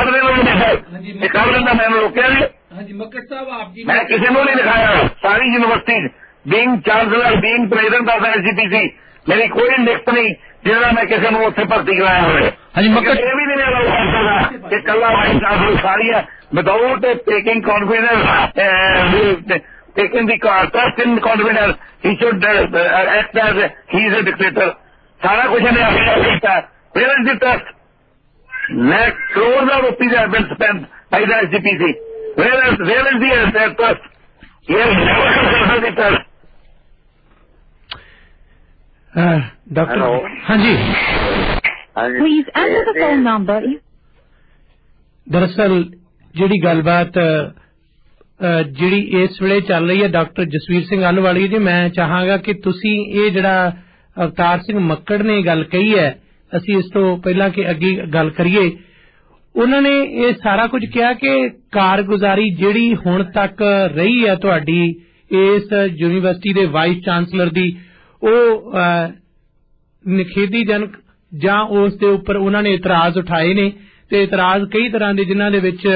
ਅਗਲੇ ਨੂੰ ਨਹੀਂ ਇਹ ਕਰ ਦਿੰਦਾ ਮੈਨੂੰ ਰੋਕਿਆ ਨਹੀਂ। ਹਾਂਜੀ ਮੱਕੜ ਸਾਹਿਬ ਆਪ ਜੀ ਮੈਂ ਕਿਸੇ ਨੂੰ ਨਹੀਂ ਲਿਖਾਇਆ ਸਾਰੀ university being chancellor being president of SGPC ਮੇਰੀ ਕੋਈ ਲਿਖਤ ਨਹੀਂ ਜਿਹੜਾ ਮੈਂ ਕਿਸੇ ਨੂੰ ਉੱਥੇ ਭਰਤੀ ਕਰਾਇਆ ਹੋਵੇ। ਹਾਂਜੀ, ਮੱਕੜ- ਇਹ ਵੀ ਨਹੀਂ ਅਲਾਉ ਕਰ ਸਕਦਾ ਕਿ ਕੱਲਾ ਵਾਈਸ ਚਾਂਸਲਰ ਸਾਰੀਆਂ without taking confidence taking the trust in confidence, he should uh, uh, act as he is a dictator. ਸਾਰਾ ਕੁਝ ਇਹਨੇ ਆਪਣਾ ਕੀਤਾ। Where is the trust? Lakh crores of rupees have been spent by the SGPC where is where is the uh, trust he has never consulted the trust uh, doctor Hello. ਹਾਂਜੀ ਹਾਂਜੀ Please enter the ਇਹ- phone number. you- ਦਰਅਸਲ ਜਿਹੜੀ ਗੱਲਬਾਤ ਜਿਹੜੀ ਇਸ ਵੇਲੇ ਚੱਲ ਰਹੀ ਹੈ ਡਾਕਟਰ ਜਸਵੀਰ ਸਿੰਘ ਅਨਵਾਲੀ ਜੀ ਮੈਂ ਚਾਹਾਂਗਾ ਕਿ ਤੁਸੀਂ ਇਹ ਜਿਹੜਾ ਅਵਤਾਰ ਸਿੰਘ ਮੱਕੜ ਨੇ ਗੱਲ ਕਹੀ ਹੈ ਅਸੀਂ ਇਸ ਤੋਂ ਪਹਿਲਾਂ ਕਿ ਅੱਗੇ ਗੱਲ ਕਰੀਏ, ਉਹਨਾਂ ਨੇ ਇਹ ਸਾਰਾ ਕੁਝ ਕਿਹਾ ਕਿ ਕਾਰਗੁਜ਼ਾਰੀ ਜਿਹੜੀ ਹੁਣ ਤੱਕ ਰਹੀ ਹੈ ਤੁਹਾਡੀ, ਇਸ ਯੂਨੀਵਰਸਿਟੀ ਦੇ ਵਾਈਸ ਚਾਂਸਲਰ ਦੀ, ਉਹ ਨਿਖੇਧੀਜਨਕ ਜਾਂ ਉਸ ਦੇ ਉੱਪਰ ਉਹਨਾਂ ਨੇ ਇਤਰਾਜ਼ ਉਠਾਏ ਨੇ ਤੇ ਇਤਰਾਜ਼ ਕਈ ਤਰ੍ਹਾਂ ਦੇ ਜਿਨ੍ਹਾਂ ਦੇ ਵਿੱਚ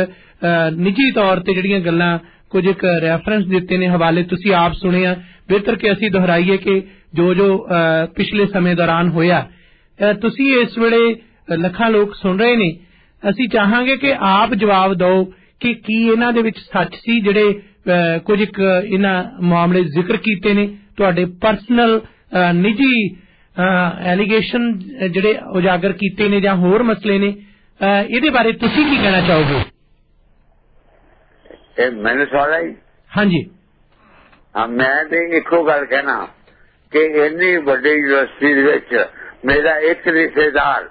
ਨਿੱਜੀ ਤੌਰ ਤੇ ਜਿਹੜੀਆਂ ਗੱਲਾਂ ਕੁਝ ਇੱਕ ਰੈਫਰੈਂਸ ਦਿੱਤੇ ਨੇ ਹਵਾਲੇ ਤੁਸੀਂ ਆਪ ਸੁਣਿਆ, ਬਿਹਤਰ ਕਿ ਅਸੀਂ ਦੁਹਰਾਈਏ ਕਿ ਜੋ ਜੋ ਪਿਛਲੇ ਸਮੇਂ ਦੌਰਾਨ ਹੋਇਆ। ਤੁਸੀਂ ਇਸ ਵੇਲੇ ਲੱਖਾਂ ਲੋਕ ਸੁਣ ਰਹੇ ਨੇ। ਅਸੀਂ ਚਾਹਾਂਗੇ ਕਿ ਆਪ ਜਵਾਬ ਦਿਓ ਕਿ ਕੀ ਇਹਨਾਂ ਦੇ ਵਿੱਚ ਸੱਚ ਸੀ ਜਿਹੜੇ ਕੁਝ ਇੱਕ ਇਹਨਾਂ ਮਾਮਲੇ ਜ਼ਿਕਰ ਕੀਤੇ ਨੇ। ਤੁਹਾਡੇ ਪਰਸਨਲ ਨਿੱਜੀ ਐਲੀਗੇਸ਼ਨ ਜਿਹੜੇ ਉਜਾਗਰ ਕੀਤੇ ਨੇ ਜਾਂ ਹੋਰ ਮਸਲੇ ਨੇ ਇਹਦੇ ਬਾਰੇ ਤੁਸੀਂ ਕੀ ਕਹਿਣਾ ਚਾਹੋਗੇ? ਇਹ ਮੈਨੂੰ ਸਵਾਲ ਹੀ ਹਾਂਜੀ। ਹਾਂ ਮੈਂ ਤੇ ਇੱਕੋ ਗੱਲ ਕਹਿਣਾ ਕਿ ਇੰਨੀ ਵੱਡੀ ਯੂਨੀਵਰਸਿਟੀ ਦੇ ਵਿੱਚ ਮੇਰਾ ਇੱਕ ਰਿਸ਼ਤੇਦਾਰ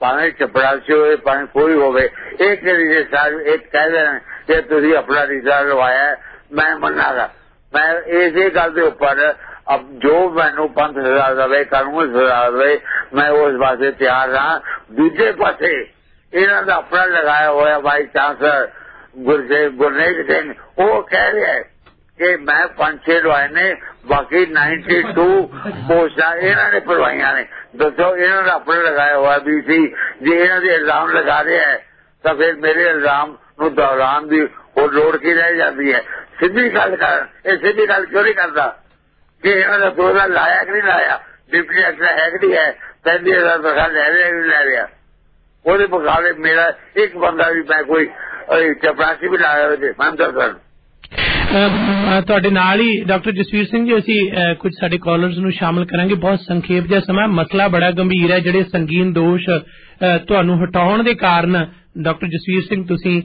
ਭਾਵੇਂ ਚਪੜਾਸੀ ਹੋਵੇ ਭਾਵੇਂ ਕੋਈ ਹੋਵੇ ਇੱਕ ਰਿਸ਼ਤੇਦਾਰ ਇੱਕ ਕਹਿ ਦੇਣ ਕਿ ਤੁਸੀਂ ਆਪਣਾ ਰਿਸ਼ਤਾ ਲਵਾਇਆ ਹੈ, ਮੈਂ ਮੰਨਾਗਾ। ਮੈਂ ਇਸੇ ਗੱਲ ਦੇ ਉੱਪਰ ਅਬ ਜੋ ਮੈਨੂੰ ਪੰਥ ਸਜ਼ਾ ਦੇਵੇ ਕਾਨੂੰਨ ਸਜ਼ਾ ਦੇਵੇ ਮੈਂ ਉਸ ਵਾਸਤੇ ਤਿਆਰ ਹਾਂ। ਦੂਜੇ ਪਾਸੇ ਇਹਨਾਂ ਦਾ ਆਪਣਾ ਲਗਾਇਆ ਹੋਇਆ ਵਾਈਸ ਚਾਂਸਲਰ ਗੁਰਦੇ ਗੁਰਨੇਕ ਸਿੰਘ ਉਹ ਕਹਿ ਰਿਹਾ ਹੈ ਕਿ ਮੈਂ ਪੰਜ ਛੇ ਲਵਾਏ ਨੇ, ਬਾਕੀ 92 ਪੋਸਟਾਂ ਇਹਨਾਂ ਨੇ ਭਰਵਾਈਆਂ ਨੇ। ਦੱਸੋ, ਇਹਨਾਂ ਦਾ ਆਪਣਾ ਲਗਾਇਆ ਹੋਇਆ ਵੀ ਸੀ, ਜੇ ਇਹਨਾਂ ਦੇ ਇਲਜ਼ਾਮ ਲਗਾ ਰਿਹਾ ਹੈ, ਤਾਂ ਫਿਰ ਮੇਰੇ ਇਲਜ਼ਾਮ ਨੂੰ ਦੌਰਾਨ ਦੀ ਉਹ ਲੋੜ ਕੀ ਰਹਿ ਜਾਂਦੀ ਹੈ? ਸਿੱਧੀ ਗੱਲ ਕਰ, ਇਹ ਸਿੱਧੀ ਗੱਲ ਕਿਉਂ ਨਹੀਂ ਕਰਦਾ? ਕਿ ਇਹਨਾਂ ਦਾ ਦੋਦਾ ਲਾਇਆ ਕਿ ਨਹੀਂ ਲਾਇਆ? ਡਿਪਟੀ ਡਾਇਰੈਕਟਰ ਹੈ ਕਿ ਨਹੀਂ ਹੈ? ਪੈਂਤੀ ਹਜ਼ਾਰ ਤਨਖਾਹ ਲੈ ਰਿਹਾ ਨਹੀਂ ਲੈ ਰਿਹਾ? ਉਹਦੇ ਮੁਕਾਬਲੇ ਮੇਰਾ ਇੱਕ ਬੰਦਾ ਵੀ ਮੈਂ ਕੋਈ ਚਪਰਾਸੀ ਵੀ ਲਾਇਆ ਹੋਵੇ ਮੰਦਰ ਸਰ ਤੁਹਾਡੇ ਨਾਲ ਹੀ ਡਾਕਟਰ ਜਸਵੀਰ ਸਿੰਘ ਜੀ, ਅਸੀਂ ਕੁਝ ਸਾਡੇ ਕਾਲਰਸ ਨੂੰ ਸ਼ਾਮਲ ਕਰਾਂਗੇ। ਬਹੁਤ ਸੰਖੇਪ ਜਿਹਾ ਸਮਾਂ ਮਸਲਾ ਬੜਾ ਗੰਭੀਰ ਹੈ, ਜਿਹੜੇ ਸੰਗੀਨ ਦੋਸ਼ ਤੁਹਾਨੂੰ ਹਟਾਉਣ ਦੇ ਕਾਰਨ ਡਾਕਟਰ ਜਸਵੀਰ ਸਿੰਘ, ਤੁਸੀਂ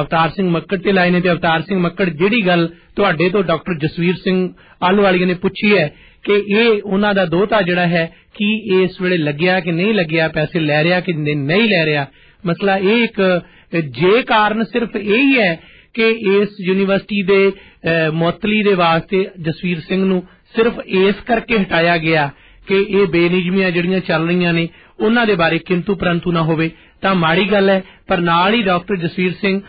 ਅਵਤਾਰ ਸਿੰਘ ਮੱਕੜ ਤੇ ਲਾਏ ਨੇ ਤੇ ਅਵਤਾਰ ਸਿੰਘ ਮੱਕੜ, ਜਿਹੜੀ ਗੱਲ ਤੁਹਾਡੇ ਤੋਂ ਡਾਕਟਰ ਜਸਵੀਰ ਸਿੰਘ ਆਲੂਵਾਲੀਆ ਨੇ ਪੁੱਛੀ ਹੈ ਕਿ ਇਹ ਉਹਨਾਂ ਦਾ ਦੋਤਾ ਜਿਹੜਾ ਹੈ, ਕੀ ਇਸ ਵੇਲੇ ਲੱਗਿਆ ਕਿ ਨਹੀਂ ਲੱਗਿਆ, ਪੈਸੇ ਲੈ ਰਿਹਾ ਕਿ ਨਹੀਂ ਲੈ ਰਿਹਾ? ਮਸਲਾ ਇਹ ਇੱਕ, ਜੇ ਕਾਰਨ ਸਿਰਫ ਇਹ ਹੀ ਹੈ ਕਿ ਇਸ ਯੂਨੀਵਰਸਿਟੀ ਦੇ ਅਹ, ਦੇ ਵਾਸਤੇ ਜਸਵੀਰ ਸਿੰਘ ਨੂੰ ਸਿਰਫ ਇਸ ਕਰਕੇ ਹਟਾਇਆ ਗਿਆ ਕਿ ਇਹ ਬੇਨਿਯਮੀਆਂ ਜਿਹੜੀਆਂ ਚੱਲ ਰਹੀਆਂ ਨੇ ਉਹਨਾਂ ਦੇ ਬਾਰੇ ਕਿੰਤੂ ਪਰੰਤੂ ਨਾ ਹੋਵੇ। ਤਾਂ ਮਾੜੀ ਗੱਲ ਹੈ ਪਰ ਨਾਲ ਹੀ ਡਾਕਟਰ ਜਸਵੀਰ ਸਿੰਘ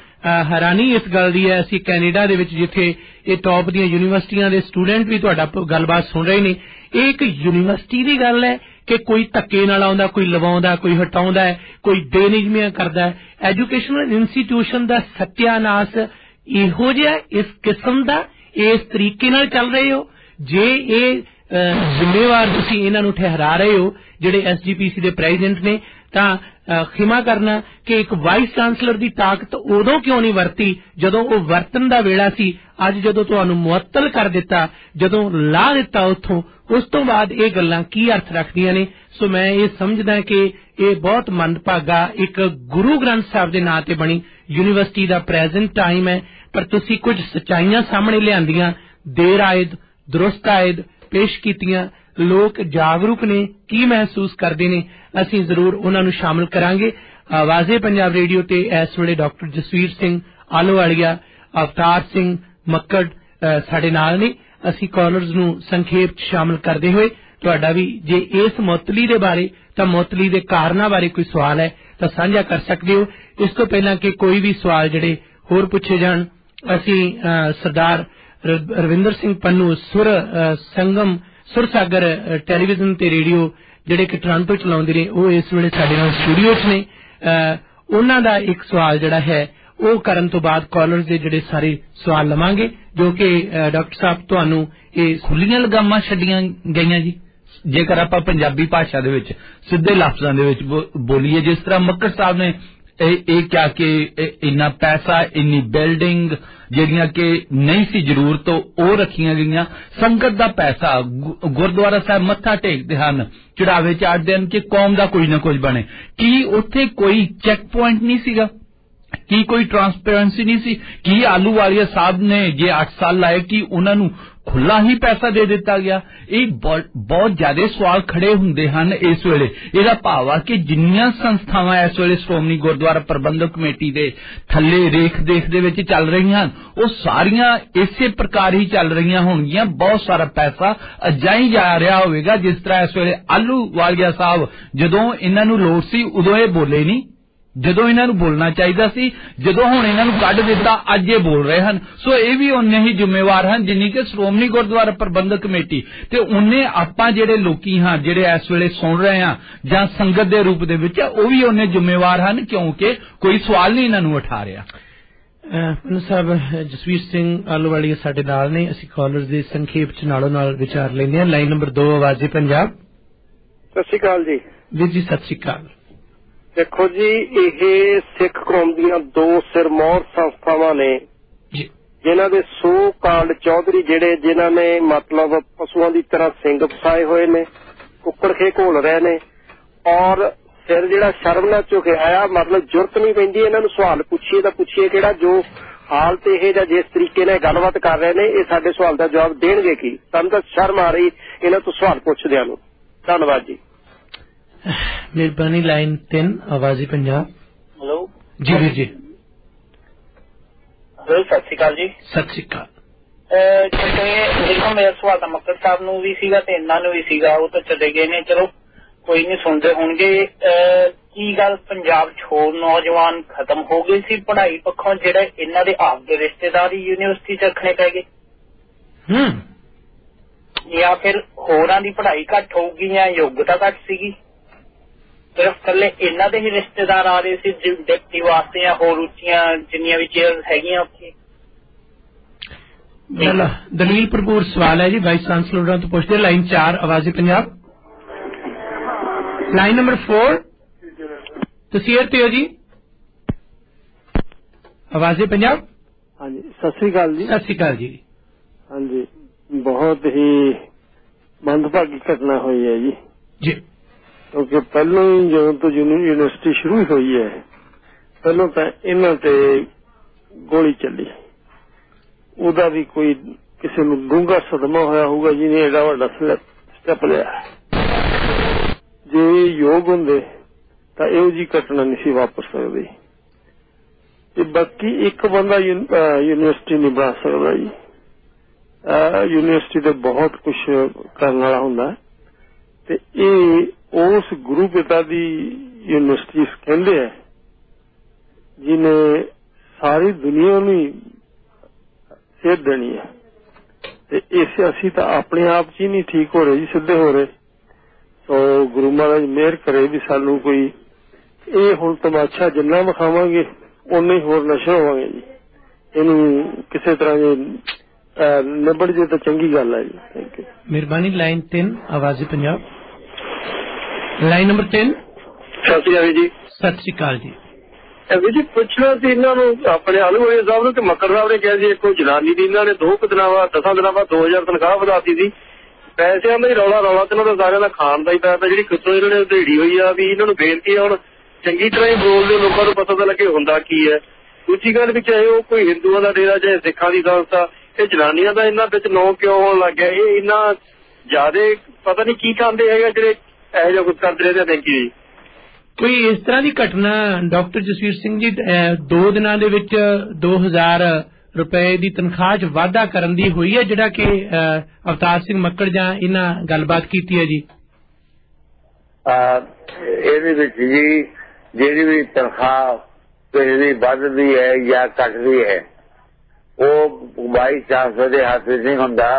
ਹੈਰਾਨੀ ਇਸ ਗੱਲ ਦੀ ਹੈ ਅਸੀਂ ਕੈਨੇਡਾ ਦੇ ਵਿੱਚ ਜਿੱਥੇ ਇਹ ਟੌਪ ਦੀਆਂ ਯੂਨੀਵਰਸਿਟੀਆਂ ਦੇ ਸਟੂਡੈਂਟ ਵੀ ਤੁਹਾਡਾ ਗੱਲਬਾਤ ਸੁਣ ਰਹੇ ਨੇ ਇਹ ਇੱਕ ਯੂਨੀਵਰਸਿਟੀ ਦੀ ਗੱਲ ਹੈ ਕਿ ਕੋਈ ਧੱਕੇ ਨਾਲ ਆਉਂਦਾ ਕੋਈ ਲਵਾਉਂਦਾ ਕੋਈ ਹਟਾਉਂਦਾ ਹੈ, ਕੋਈ ਬੇਨਿਯਮੀਆਂ ਕਰਦਾ। ਹੈ ਐਜੂਕੇਸ਼ਨਲ ਇੰਸਟੀਟਿਊਸ਼ਨ ਦਾ ਸਤਿਆਨਾਸ਼ ਇਹੋ ਜਿਹਾ ਇਸ ਕਿਸਮ ਦਾ ਇਸ ਤਰੀਕੇ ਨਾਲ ਚੱਲ ਰਹੇ ਹੋ। ਜੇ ਇਹ ਜ਼ਿੰਮੇਵਾਰ ਤੁਸੀਂ ਇਹਨਾਂ ਨੂੰ ਠਹਿਰਾ ਰਹੇ ਹੋ ਜਿਹੜੇ ਐਸਜੀਪੀਸੀ ਦੇ ਪ੍ਰੈਜ਼ੀਡੈਂਟ ਨੇ ਤਾਂ ਖਿਮਾ ਕਰਨਾ ਕਿ ਇੱਕ ਵਾਈਸ ਚਾਂਸਲਰ ਦੀ ਤਾਕਤ ਉਦੋਂ ਕਿਉਂ ਨਹੀਂ ਵਰਤੀ ਜਦੋਂ ਉਹ ਵਰਤਨ ਦਾ ਵੇਲਾ ਸੀ? ਅੱਜ ਜਦੋਂ ਤੁਹਾਨੂੰ ਮੁਅੱਤਲ ਕਰ ਦਿੱਤਾ, ਜਦੋਂ ਲਾ ਦਿੱਤਾ ਉਥੋਂ, ਉਸ ਤੋਂ ਬਾਅਦ ਇਹ ਗੱਲਾਂ ਕੀ ਅਰਥ ਰੱਖਦੀਆਂ ਨੇ? ਸੋ ਮੈਂ ਇਹ ਸਮਝਦਾ ਕਿ ਇਹ ਬਹੁਤ ਮੰਦਭਾਗਾ ਇੱਕ ਗੁਰੂ ਗ੍ਰੰਥ ਸਾਹਿਬ ਦੇ ਨਾਂ ਤੇ ਬਣੀ ਯੂਨੀਵਰਸਿਟੀ ਦਾ ਪ੍ਰੈਜ਼ੈਂਟ ਟਾਈਮ ਹੈ, ਪਰ ਤੁਸੀਂ ਕੁਝ ਸਚਾਈਆਂ ਸਾਹਮਣੇ ਲਿਆਂਦੀਆਂ, ਦੇਰ ਆਇਦ, ਦਰੁਸਤ ਆਇਦ, ਪੇਸ਼ ਕੀਤੀਆਂ ਲੋਕ ਜਾਗਰੂਕ ਨੇ, ਕੀ ਮਹਿਸੂਸ ਕਰਦੇ ਨੇ, ਅਸੀਂ ਜ਼ਰੂਰ ਉਹਨਾਂ ਨੂੰ ਸ਼ਾਮਲ ਕਰਾਂਗੇ। ਆਵਾਜ਼ੇ ਪੰਜਾਬ ਰੇਡੀਓ ਤੇ, ਇਸ ਵੇਲੇ ਡਾਕਟਰ ਜਸਵੀਰ ਸਿੰਘ ਆਲੋਵਾਲੀਆ, ਅਵਤਾਰ ਸਿੰਘ ਮੱਕੜ ਸਾਡੇ ਨਾਲ ਨੇ। ਅਸੀਂ ਕਾਲਰਸ ਨੂੰ ਸੰਖੇਪ ਚ ਸ਼ਾਮਲ ਕਰਦੇ ਹੋਏ, ਤੁਹਾਡਾ ਵੀ ਜੇ ਇਸ ਮੁਅੱਤਲੀ ਦੇ ਬਾਰੇ, ਤਾਂ ਮੁਅੱਤਲੀ ਦੇ ਕਾਰਨਾਂ ਬਾਰੇ ਕੋਈ ਸਵਾਲ ਹੈ, ਤਾਂ ਸਾਂਝਾ ਕਰ ਸਕਦੇ ਹੋ। ਇਸ ਤੋਂ ਪਹਿਲਾਂ ਕਿ ਕੋਈ ਵੀ ਸਵਾਲ ਜਿਹੜੇ ਹੋਰ ਪੁੱਛੇ ਜਾਣ, ਅਸੀਂ ਸਰਦਾਰ ਰਵਿੰਦਰ ਸਿੰਘ ਪੰਨੂ, ਸੁਰ ਸੰਗਮ ਸੁਰਸਾਗਰ ਟੈਲੀਵਿਜ਼ਨ ਤੇ ਰੇਡੀਓ ਜਿਹੜੇ ਕਿ ਟੋਰਾਂਟੋ ਚਲਾਉਂਦੇ ਨੇ ਉਹ ਇਸ ਵੇਲੇ ਸਾਡੇ ਨਾਲ ਸਟੂਡੀਓ 'ਚ ਨੇ। ਅ, ਉਹਨਾਂ ਦਾ ਇੱਕ ਸਵਾਲ ਜਿਹੜਾ ਹੈ ਉਹ ਕਰਨ ਤੋਂ ਬਾਅਦ ਕਾਲਰਸ ਦੇ ਜਿਹੜੇ ਸਾਰੇ ਸਵਾਲ ਲਵਾਂਗੇ ਜੋ ਕਿ ਡਾਕਟਰ ਸਾਹਿਬ ਤੁਹਾਨੂੰ ਇਹ ਖੁੱਲੀਆਂ ਲਗਾਮਾਂ ਛੱਡੀਆਂ ਗਈਆਂ ਜੀ। ਜੇਕਰ ਆਪਾਂ ਪੰਜਾਬੀ ਭਾਸ਼ਾ ਦੇ ਵਿੱਚ ਸਿੱਧੇ ਲਫ਼ਜ਼ਾਂ ਦੇ ਵਿੱਚ ਬੋਲੀਏ ਜਿਸ ਤਰ੍ਹਾਂ ਮੱਕੜ ਸਾਹਿਬ ਨੇ ਇਹ ਇਹ ਕਿਹਾ ਕਿ ਇੰਨਾ ਪੈਸਾ, ਇੰਨੀ ਬਿਲਡਿੰਗ ਜਿਹੜੀਆਂ ਕਿ ਨਹੀਂ ਸੀ ਜ਼ਰੂਰਤ, ਉਹ ਰੱਖੀਆਂ ਗਈਆਂ। ਸੰਗਤ ਦਾ ਪੈਸਾ ਗੁਰਦੁਆਰਾ ਸਾਹਿਬ ਮੱਥਾ ਟੇਕਦੇ ਹਨ, ਚੜਾਵੇ ਚਾੜਦੇ ਹਨ ਕਿ ਕੌਮ ਦਾ ਕੋਈ ਨਾ ਕੁਝ ਬਣੇ। ਕੀ ਉੱਥੇ ਕੋਈ ਚੈੱਕ ਪੁਆਇੰਟ ਨਹੀਂ ਸੀਗਾ? ਕੀ ਕੋਈ ਟਰਾਂਸਪੇਰੈਂਸੀ ਨਹੀਂ ਸੀ? ਕੀ ਆਲੂ ਵਾਲੀਆ ਸਾਹਿਬ ਨੇ ਜੇ 8 ਸਾਲ ਲਾਏ, ਕਿ ਉਹਨਾਂ ਨੂੰ ਖੁੱਲਾ ਹੀ ਪੈਸਾ ਦੇ ਦਿੱਤਾ ਗਿਆ? ਇਹ ਬਹੁਤ ਬਹੁਤ ਜ਼ਿਆਦਾ ਸਵਾਲ ਖੜੇ ਹੁੰਦੇ ਹਨ ਇਸ ਵੇਲੇ। ਇਹਦਾ ਭਾਵ ਆ ਕਿ ਜਿੰਨੀਆਂ ਸੰਸਥਾਵਾਂ ਇਸ ਵੇਲੇ ਸ਼੍ਰੋਮਣੀ ਗੁਰਦੁਆਰਾ ਪ੍ਰਬੰਧਕ ਕਮੇਟੀ ਦੇ ਥੱਲੇ ਰੇਖ ਦੇਖ ਦੇ ਵਿੱਚ ਚੱਲ ਰਹੀਆਂ ਹਨ, ਉਹ ਸਾਰੀਆਂ ਇਸੇ ਪ੍ਰਕਾਰ ਹੀ ਚੱਲ ਰਹੀਆਂ ਹੋਣਗੀਆਂ। ਬਹੁਤ ਸਾਰਾ ਪੈਸਾ ਅਜਾਈ ਜਾ ਰਿਹਾ ਹੋਵੇਗਾ, ਜਿਸ ਤਰ੍ਹਾਂ ਇਸ ਵੇਲੇ ਆਲੂ ਵਾਲੀਆ ਸਾਹਿਬ ਜਦੋਂ ਇਹਨਾਂ ਨੂੰ ਲੋੜ ਸੀ, ਉਦੋਂ ਇਹ ਬੋਲੇ ਨਹੀਂ। ਜਦੋਂ ਇਹਨਾਂ ਨੂੰ ਬੋਲਣਾ ਚਾਹੀਦਾ ਸੀ ਜਦੋਂ ਹੁਣ ਇਹਨਾਂ ਨੂੰ ਕੱਢ ਦਿੱਤਾ ਅੱਜ ਇਹ ਬੋਲ ਰਹੇ ਹਨ। ਸੋ ਇਹ ਵੀ ਉਨੇ ਹੀ ਜ਼ਿੰਮੇਵਾਰ ਹਨ ਜਿੰਨੀ ਕਿ ਸ਼੍ਰੋਮਣੀ ਗੁਰਦੁਆਰਾ ਪ੍ਰਬੰਧਕ ਕਮੇਟੀ। ਤੇ ਉਹਨੇ ਆਪਾਂ ਜਿਹੜੇ ਲੋਕੀ ਹਾਂ ਜਿਹੜੇ ਇਸ ਵੇਲੇ ਸੁਣ ਰਹੇ ਹਾਂ ਜਾਂ ਸੰਗਤ ਦੇ ਰੂਪ ਦੇ ਵਿੱਚ ਉਹ ਵੀ ਉਹਨੇ ਜ਼ਿੰਮੇਵਾਰ ਹਨ ਕਿਉਂਕਿ ਕੋਈ ਸਵਾਲ ਨਹੀਂ ਇਹਨਾਂ ਨੂੰ ਉਠਾ ਰਿਹਾ। ਪੰਨੂ ਸਾਹਿਬ ਜਸਵੀਰ ਸਿੰਘ ਆਲੋਵਾਲੀਆ ਸਾਡੇ ਨਾਲ ਨੇ। ਅਸੀਂ ਕਾਲਰਸ ਦੇ ਸੰਖੇਪ ਚ ਨਾਲੋਂ ਨਾਲ ਵਿਚਾਰ ਲੈਂਦੇ ਹਾਂ। Line number 2 Awaze Punjab. ਸਤਿ ਸ਼੍ਰੀ ਅਕਾਲ ਜੀ। ਵੀਰ ਜੀ ਸਤਿ ਸ਼੍ਰੀ ਅਕਾਲ। ਦੇਖੋ ਜੀ ਇਹ ਸਿੱਖ ਕੌਮ ਦੀਆਂ ਦੋ ਸਿਰਮੌਰ ਸੰਸਥਾਵਾਂ ਨੇ। ਜਿਨ੍ਹਾਂ ਦੇ ਸੋ ਕਾਲਡ ਚੌਧਰੀ ਜਿਹੜੇ ਜਿਨ੍ਹਾਂ ਨੇ ਮਤਲਬ ਪਸ਼ੂਆਂ ਦੀ ਤਰ੍ਹਾਂ ਸਿੰਘ ਫਸਾਏ ਹੋਏ ਨੇ ਕੁੱਕੜ ਖੇ ਘੋਲ ਰਹੇ ਨੇ ਔਰ ਫਿਰ ਜਿਹੜਾ ਸ਼ਰਮ ਨਾਲ ਝੁਕਿਆ ਆ ਮਤਲਬ ਜੁਰਤ ਨਹੀਂ ਪੈਂਦੀ ਇਹਨਾਂ ਨੂੰ ਸਵਾਲ ਪੁੱਛੀਏ ਤਾਂ ਪੁੱਛੀਏ ਕਿਹੜਾ ਜੋ ਹਾਲਤ ਇਹ ਜਾਂ ਜਿਸ ਤਰੀਕੇ ਨਾਲ ਗੱਲਬਾਤ ਕਰ ਰਹੇ ਨੇ ਇਹ ਸਾਡੇ ਸਵਾਲ ਦਾ ਜਵਾਬ ਦੇਣਗੇ ਕੀ? ਸਾਨੂੰ ਤਾਂ ਸ਼ਰਮ ਆ ਰਹੀ ਇਹਨਾਂ ਤੋਂ ਸਵਾਲ ਪੁੱਛਦਿਆਂ ਨੂੰ। ਧੰਨਵਾਦ ਜੀ। ਮਿਹਰਬਾਨੀ ਲਾਈਨ 3 ਆਵਾਜ਼ੀ ਪੰਜਾਬ ਹੈਲੋ ਜੀ ਵੀਰ ਜੀ। ਹੈਲੋ ਸਤਿ ਸ਼੍ਰੀ ਅਕਾਲ ਜੀ। ਸਤਿ ਸ਼੍ਰੀ ਅਕਾਲ। ਕਿਉਂਕਿ ਦੇਖੋ ਮੇਰਾ ਸਵਾਲ ਤਾਂ ਮੱਕੜ ਸਾਹਿਬ ਨੂੰ ਵੀ ਸੀਗਾ ਤੇ ਇਹਨਾਂ ਨੂੰ ਵੀ ਸੀਗਾ ਉਹ ਤਾਂ ਚਲੇ ਗਏ ਨੇ। ਚਲੋ ਕੋਈ ਨਹੀਂ ਸੁਣਦੇ ਹੋਣਗੇ। ਕੀ ਗੱਲ ਪੰਜਾਬ 'ਚ ਹੋਰ ਨੌਜਵਾਨ ਖਤਮ ਹੋ ਗਏ ਸੀ ਪੜ੍ਹਾਈ ਪੱਖੋਂ ਜਿਹੜੇ ਇਹਨਾਂ ਦੇ ਆਪ ਦੇ ਰਿਸ਼ਤੇਦਾਰ ਹੀ ਯੂਨੀਵਰਸਿਟੀ 'ਚ ਰੱਖਣੇ ਪੈ ਗਏ? ਹੂੰ। ਜਾਂ ਫਿਰ ਹੋਰਾਂ ਦੀ ਪੜ੍ਹਾਈ ਘੱਟ ਹੋਊਗੀ ਜਾਂ ਯੋਗਤਾ ਘੱਟ ਸੀਗੀ? ਸਿਰਫ ਕੱਲੇ ਇਹਨਾਂ ਦੇ ਹੀ ਰਿਸ਼ਤੇਦਾਰ ਆ ਰਹੇ ਸੀ ਡਿਪਟੀ ਵਾਸਤੇ ਜਾਂ ਹੋਰ ਉੱਚੀਆਂ ਜਿੰਨੀਆਂ ਵੀ ਚੇਅਰਸ ਹੈਗੀਆਂ ਉੱਥੇ? ਦਲੀਲ ਭਰਪੂਰ ਸਵਾਲ ਹੈ ਜੀ ਵਾਈਸ ਚਾਂਸਲਰਾਂ ਤੋਂ ਪੁੱਛਦੇ line 4 Awaze Punjab. Line number 4 ਤੁਸੀਂ 에ਅਰ ਤੇ ਹੋ ਜੀ। ਆਵਾਜ਼ੇ ਪੰਜਾਬ। ਹਾਂਜੀ ਸਤਿ ਸ੍ਰੀ ਅਕਾਲ ਜੀ। ਸਤਿ ਸ਼੍ਰੀ ਅਕਾਲ ਜੀ। ਹਾਂਜੀ ਬਹੁਤ ਹੀ ਮੰਦਭਾਗੀ ਘਟਨਾ ਹੋਈ ਹੈ ਜੀ। ਜੀ। ਕਿਉਂਕਿ ਪਹਿਲਾਂ ਹੀ ਜਦੋਂ ਤੋਂ ਯੂਨੀ- ਯੂਨੀਵਰਸਿਟੀ ਸ਼ੁਰੂ ਹੋਈ ਹੈ, ਪਹਿਲਾਂ ਤਾਂ ਇਹਨਾਂ ਤੇ ਗੋਲੀ ਚੱਲੀ। ਉਹਦਾ ਵੀ ਕੋਈ ਕਿਸੇ ਨੂੰ ਡੂੰਘਾ ਸਦਮਾ ਹੋਇਆ ਹੋਊਗਾ, ਜਿਹਨੇ ਐਡਾ ਵੱਡਾ ਸਟੈਪ ਲਿਆ। ਜੇ ਯੋਗ ਹੁੰਦੇ, ਤਾਂ ਇਹੋ ਜੀ ਘਟਨਾ ਨਹੀਂ ਸੀ ਵਾਪਰ ਸਕਦੀ। ਤੇ ਬਾਕੀ ਇੱਕ ਬੰਦਾ ਯੂਨ- ਅਹ ਯੂਨੀਵਰਸਿਟੀ ਨਹੀਂ ਬਣਾ ਸਕਦਾ ਜੀ। ਅਹ ਯੂਨੀਵਰਸਿਟੀ ਤੇ ਬਹੁਤ ਕੁਝ ਕਰਨ ਵਾਲਾ ਹੁੰਦਾ। ਤੇ ਇਹ ਉਸ ਗੁਰੂ ਪਿਤਾ ਦੀ ਯੂਨੀਵਰਸਿਟੀ ਕਹਿੰਦੇ ਆ ਜਿਨੇ ਸਾਰੀ ਦੁਨੀਆ ਨੂੰ ਸੇਧ ਦੇਣੀ ਹੈ ਤੇ ਇਸ ਅਸੀਂ ਤਾਂ ਆਪਣੇ ਆਪ 'ਚ ਹੀ ਨਹੀਂ ਠੀਕ ਹੋ ਰਹੇ ਜੀ, ਸਿੱਧੇ ਹੋ ਰਹੇ। ਸੋ ਗੁਰੂ ਮਹਾਰਾਜ ਮਿਹਰ ਕਰੇ ਵੀ ਸਾਨੂੰ ਕੋਈ ਇਹ ਹੁਣ ਤਮਾਸ਼ਾ ਜਿੰਨਾ ਵਿਖਾਵਾਂਗੇ ਉਨੇ ਹੀ ਹੋਰ ਨਸ਼ਰ ਹੋਵਾਂਗੇ ਜੀ। ਇਹਨੂੰ ਕਿਸੇ ਤਰ੍ਹਾਂ ਜੇ ਨਿਬੜ ਜੇ ਤਾਂ ਚੰਗੀ ਗੱਲ ਹੈ ਜੀ। ਥੈਂਕ ਯੂ ਮਿਹਰਬਾਨੀ, line 3 Awaze Punjab line number 3 ਸਤਿ ਸ਼੍ਰੀ ਅਕਾਲ ਜੀ। ਸਤਿ ਸ਼੍ਰੀ ਅਕਾਲ ਜੀ। ਵੀ ਜੀ ਪੁੱਛਣਾ ਸੀ ਇਹਨਾਂ ਨੂੰ ਆਪਣੇ ਆਲੂਵਾਲੇ ਸਾਹਿਬ ਨੂੰ ਕਿ ਮੱਕਰ ਸਾਹਿਬ ਨੇ ਕਿਹਾ ਸੀ ਇੱਕੋ ਜਨਾਨੀ ਦੀ ਇਹਨਾਂ ਨੇ ਦੋ ਕੁ ਦਿਨਾਂ ਬਾਅਦ ਦਸਾਂ ਦਿਨਾਂ ਬਾਅਦ 2000 ਤਨਖਾਹ ਵਧਾਤੀ ਸੀ। ਪੈਸਿਆਂ ਦਾ ਹੀ ਰੌਲਾ ਰੌਲਾ ਤੇ ਇਹਨਾਂ ਦਾ ਸਾਰਿਆਂ ਦਾ ਖਾਣ ਦਾ ਹੀ ਪਿਆ ਤਾਂ ਜਿਹੜੀ ਕਿੱਥੋਂ ਇਹਨਾਂ ਨੇ ਢੇੜੀ ਹੋਈ ਆ ਵੀ ਇਹਨਾਂ ਨੂੰ ਬੇਨਤੀ ਹੈ ਹੁਣ ਚੰਗੀ ਤਰ੍ਹਾਂ ਹੀ ਬੋਲਦੇ ਲੋਕਾਂ ਨੂੰ ਪਤਾ ਤਾਂ ਲੱਗੇ ਹੁੰਦਾ ਕੀ ਹੈ। ਦੂਜੀ ਗੱਲ ਵੀ ਚਾਹੇ ਉਹ ਕੋਈ ਹਿੰਦੂਆਂ ਦਾ ਡੇਰਾ ਚਾਹੇ ਸਿੱਖਾਂ ਦੀ ਸੰਸਥਾ ਇਹ ਜਨਾਨੀਆਂ ਦਾ ਇਹਨਾਂ ਵਿੱਚ ਨੌ ਕਿਉਂ ਹੋਣ ਲੱਗ ਗਿਆ? ਇਹ ਇੰਨਾ ਜ਼ਿਆਦਾ ਪਤਾ ਨਹੀਂ ਕੀ ਕਰਦੇ ਹੈਗੇ ਜਿਹੜੇ ਇਹੋ ਜਿਹਾ ਕੁਝ ਕਰਦੇ ਰਹਿੰਦੇ ਥੈਂਕ ਯੂ ਜੀ। ਕੋਈ ਇਸ ਤਰ੍ਹਾਂ ਦੀ ਘਟਨਾ ਡਾਕਟਰ ਜਸਵੀਰ ਸਿੰਘ ਜੀ ਦੋ ਦਿਨਾਂ ਦੇ ਵਿੱਚ 2000 ਰੁਪਏ ਦੀ ਤਨਖਾਹ 'ਚ ਵਾਧਾ ਕਰਨ ਦੀ ਹੋਈ ਹੈ ਜਿਹੜਾ ਕਿ ਅਵਤਾਰ ਸਿੰਘ ਮੱਕੜ ਜਾਂ ਇਹਨਾਂ ਗੱਲਬਾਤ ਕੀਤੀ ਹੈ ਜੀ? ਇਹਦੇ ਵਿੱਚ ਜੀ ਜਿਹੜੀ ਵੀ ਤਨਖਾਹ ਕਿਸੇ ਦੀ ਵੱਧਦੀ ਹੈ ਜਾਂ ਘਟਦੀ ਹੈ ਉਹ ਬਾਈ ਚਾਂਸ ਦੇ ਹੱਥ ਨਹੀਂ ਹੁੰਦਾ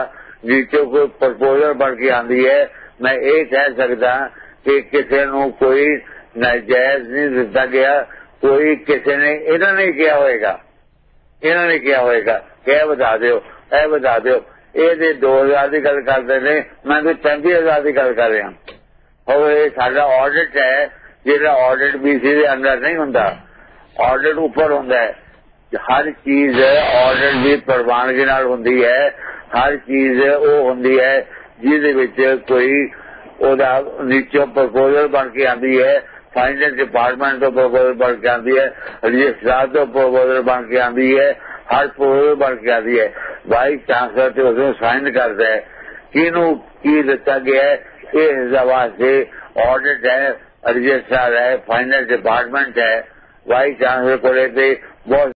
ਜਿੱਥੇ ਕੋਈ ਪ੍ਰਪੋਜ਼ਲ ਬਣ ਕੇ ਆਂਦੀ ਹੈ ਮੈਂ ਇਹ ਕਹਿ ਸਕਦਾ ਕਿ ਕਿਸੇ ਨੂੰ ਕੋਈ ਨਾਜਾਇਜ਼ ਨਹੀਂ ਦਿੱਤਾ ਗਿਆ, ਕੋਈ ਕਿਸੇ ਨੇ ਇਹਨਾਂ ਨੇ ਕਿਹਾ ਹੋਏਗਾ। ਇਹਨਾਂ ਨੇ ਕਿਹਾ ਹੋਏਗਾ ਕਿ ਇਹ ਵਧਾ ਦਿਓ, ਇਹ ਵਧਾ ਦਿਓ। ਇਹਦੇ 2000 ਦੀ ਗੱਲ ਕਰਦੇ ਨੇ, ਮੈਂ ਤਾਂ 35000 ਦੀ ਗੱਲ ਕਰ ਰਿਹਾ। ਹੋਰ ਇਹ ਸਾਡਾ ਆਡਿਟ ਹੈ, ਜਿਹੜਾ ਆਡਿਟ ਬੀਸੀ ਦੇ ਅੰਦਰ ਨਹੀਂ ਹੁੰਦਾ। ਆਡਿਟ ਉੱਪਰ ਹੁੰਦਾ ਹੈ। ਹਰ ਚੀਜ਼ ਆਡਿਟ ਦੀ ਪ੍ਰਵਾਨਗੀ ਨਾਲ ਹੁੰਦੀ ਹੈ। ਹਰ ਚੀਜ਼ ਉਹ ਹੁੰਦੀ ਹੈ ਜਿਹਦੇ ਵਿੱਚ ਕੋਈ ਉਹਦਾ ਨੀਚੋਂ ਪ੍ਰਪੋਜ਼ਲ ਬਣ ਕੇ ਆਂਦੀ ਹੈ ਫਾਈਨੈਂਸ ਡਿਪਾਰਟਮੈਂਟ ਤੋਂ ਪ੍ਰਪੋਜ਼ਲ ਬਣ ਕੇ ਆਂਦੀ ਹੈ ਰਜਿਸਟਰਾਰ ਤੋਂ ਪ੍ਰਪੋਜ਼ਲ ਬਣ ਕੇ ਆਂਦੀ ਹੈ ਹਰ ਪ੍ਰਪੋਜ਼ਲ ਬਣ ਕੇ ਆਂਦੀ ਹੈ ਵਾਈਸ ਚਾਂਸਲਰ ਤੇ ਉਸਨੂੰ ਸਾਈਨ ਕਰਦਾ ਹੈ ਕਿਹਨੂੰ ਕੀ ਦਿੱਤਾ ਗਿਆ ਹੈ ਇਹ ਇਸ ਵਾਸਤੇ ਆਡਿਟ ਹੈ ਰਜਿਸਟਰਾਰ ਹੈ ਫਾਈਨੈਂਸ ਡਿਪਾਰਟਮੈਂਟ ਹੈ ਵਾਈਸ ਚਾਂਸਲਰ ਕੋਲੇ ਤੇ ਬਹੁਤ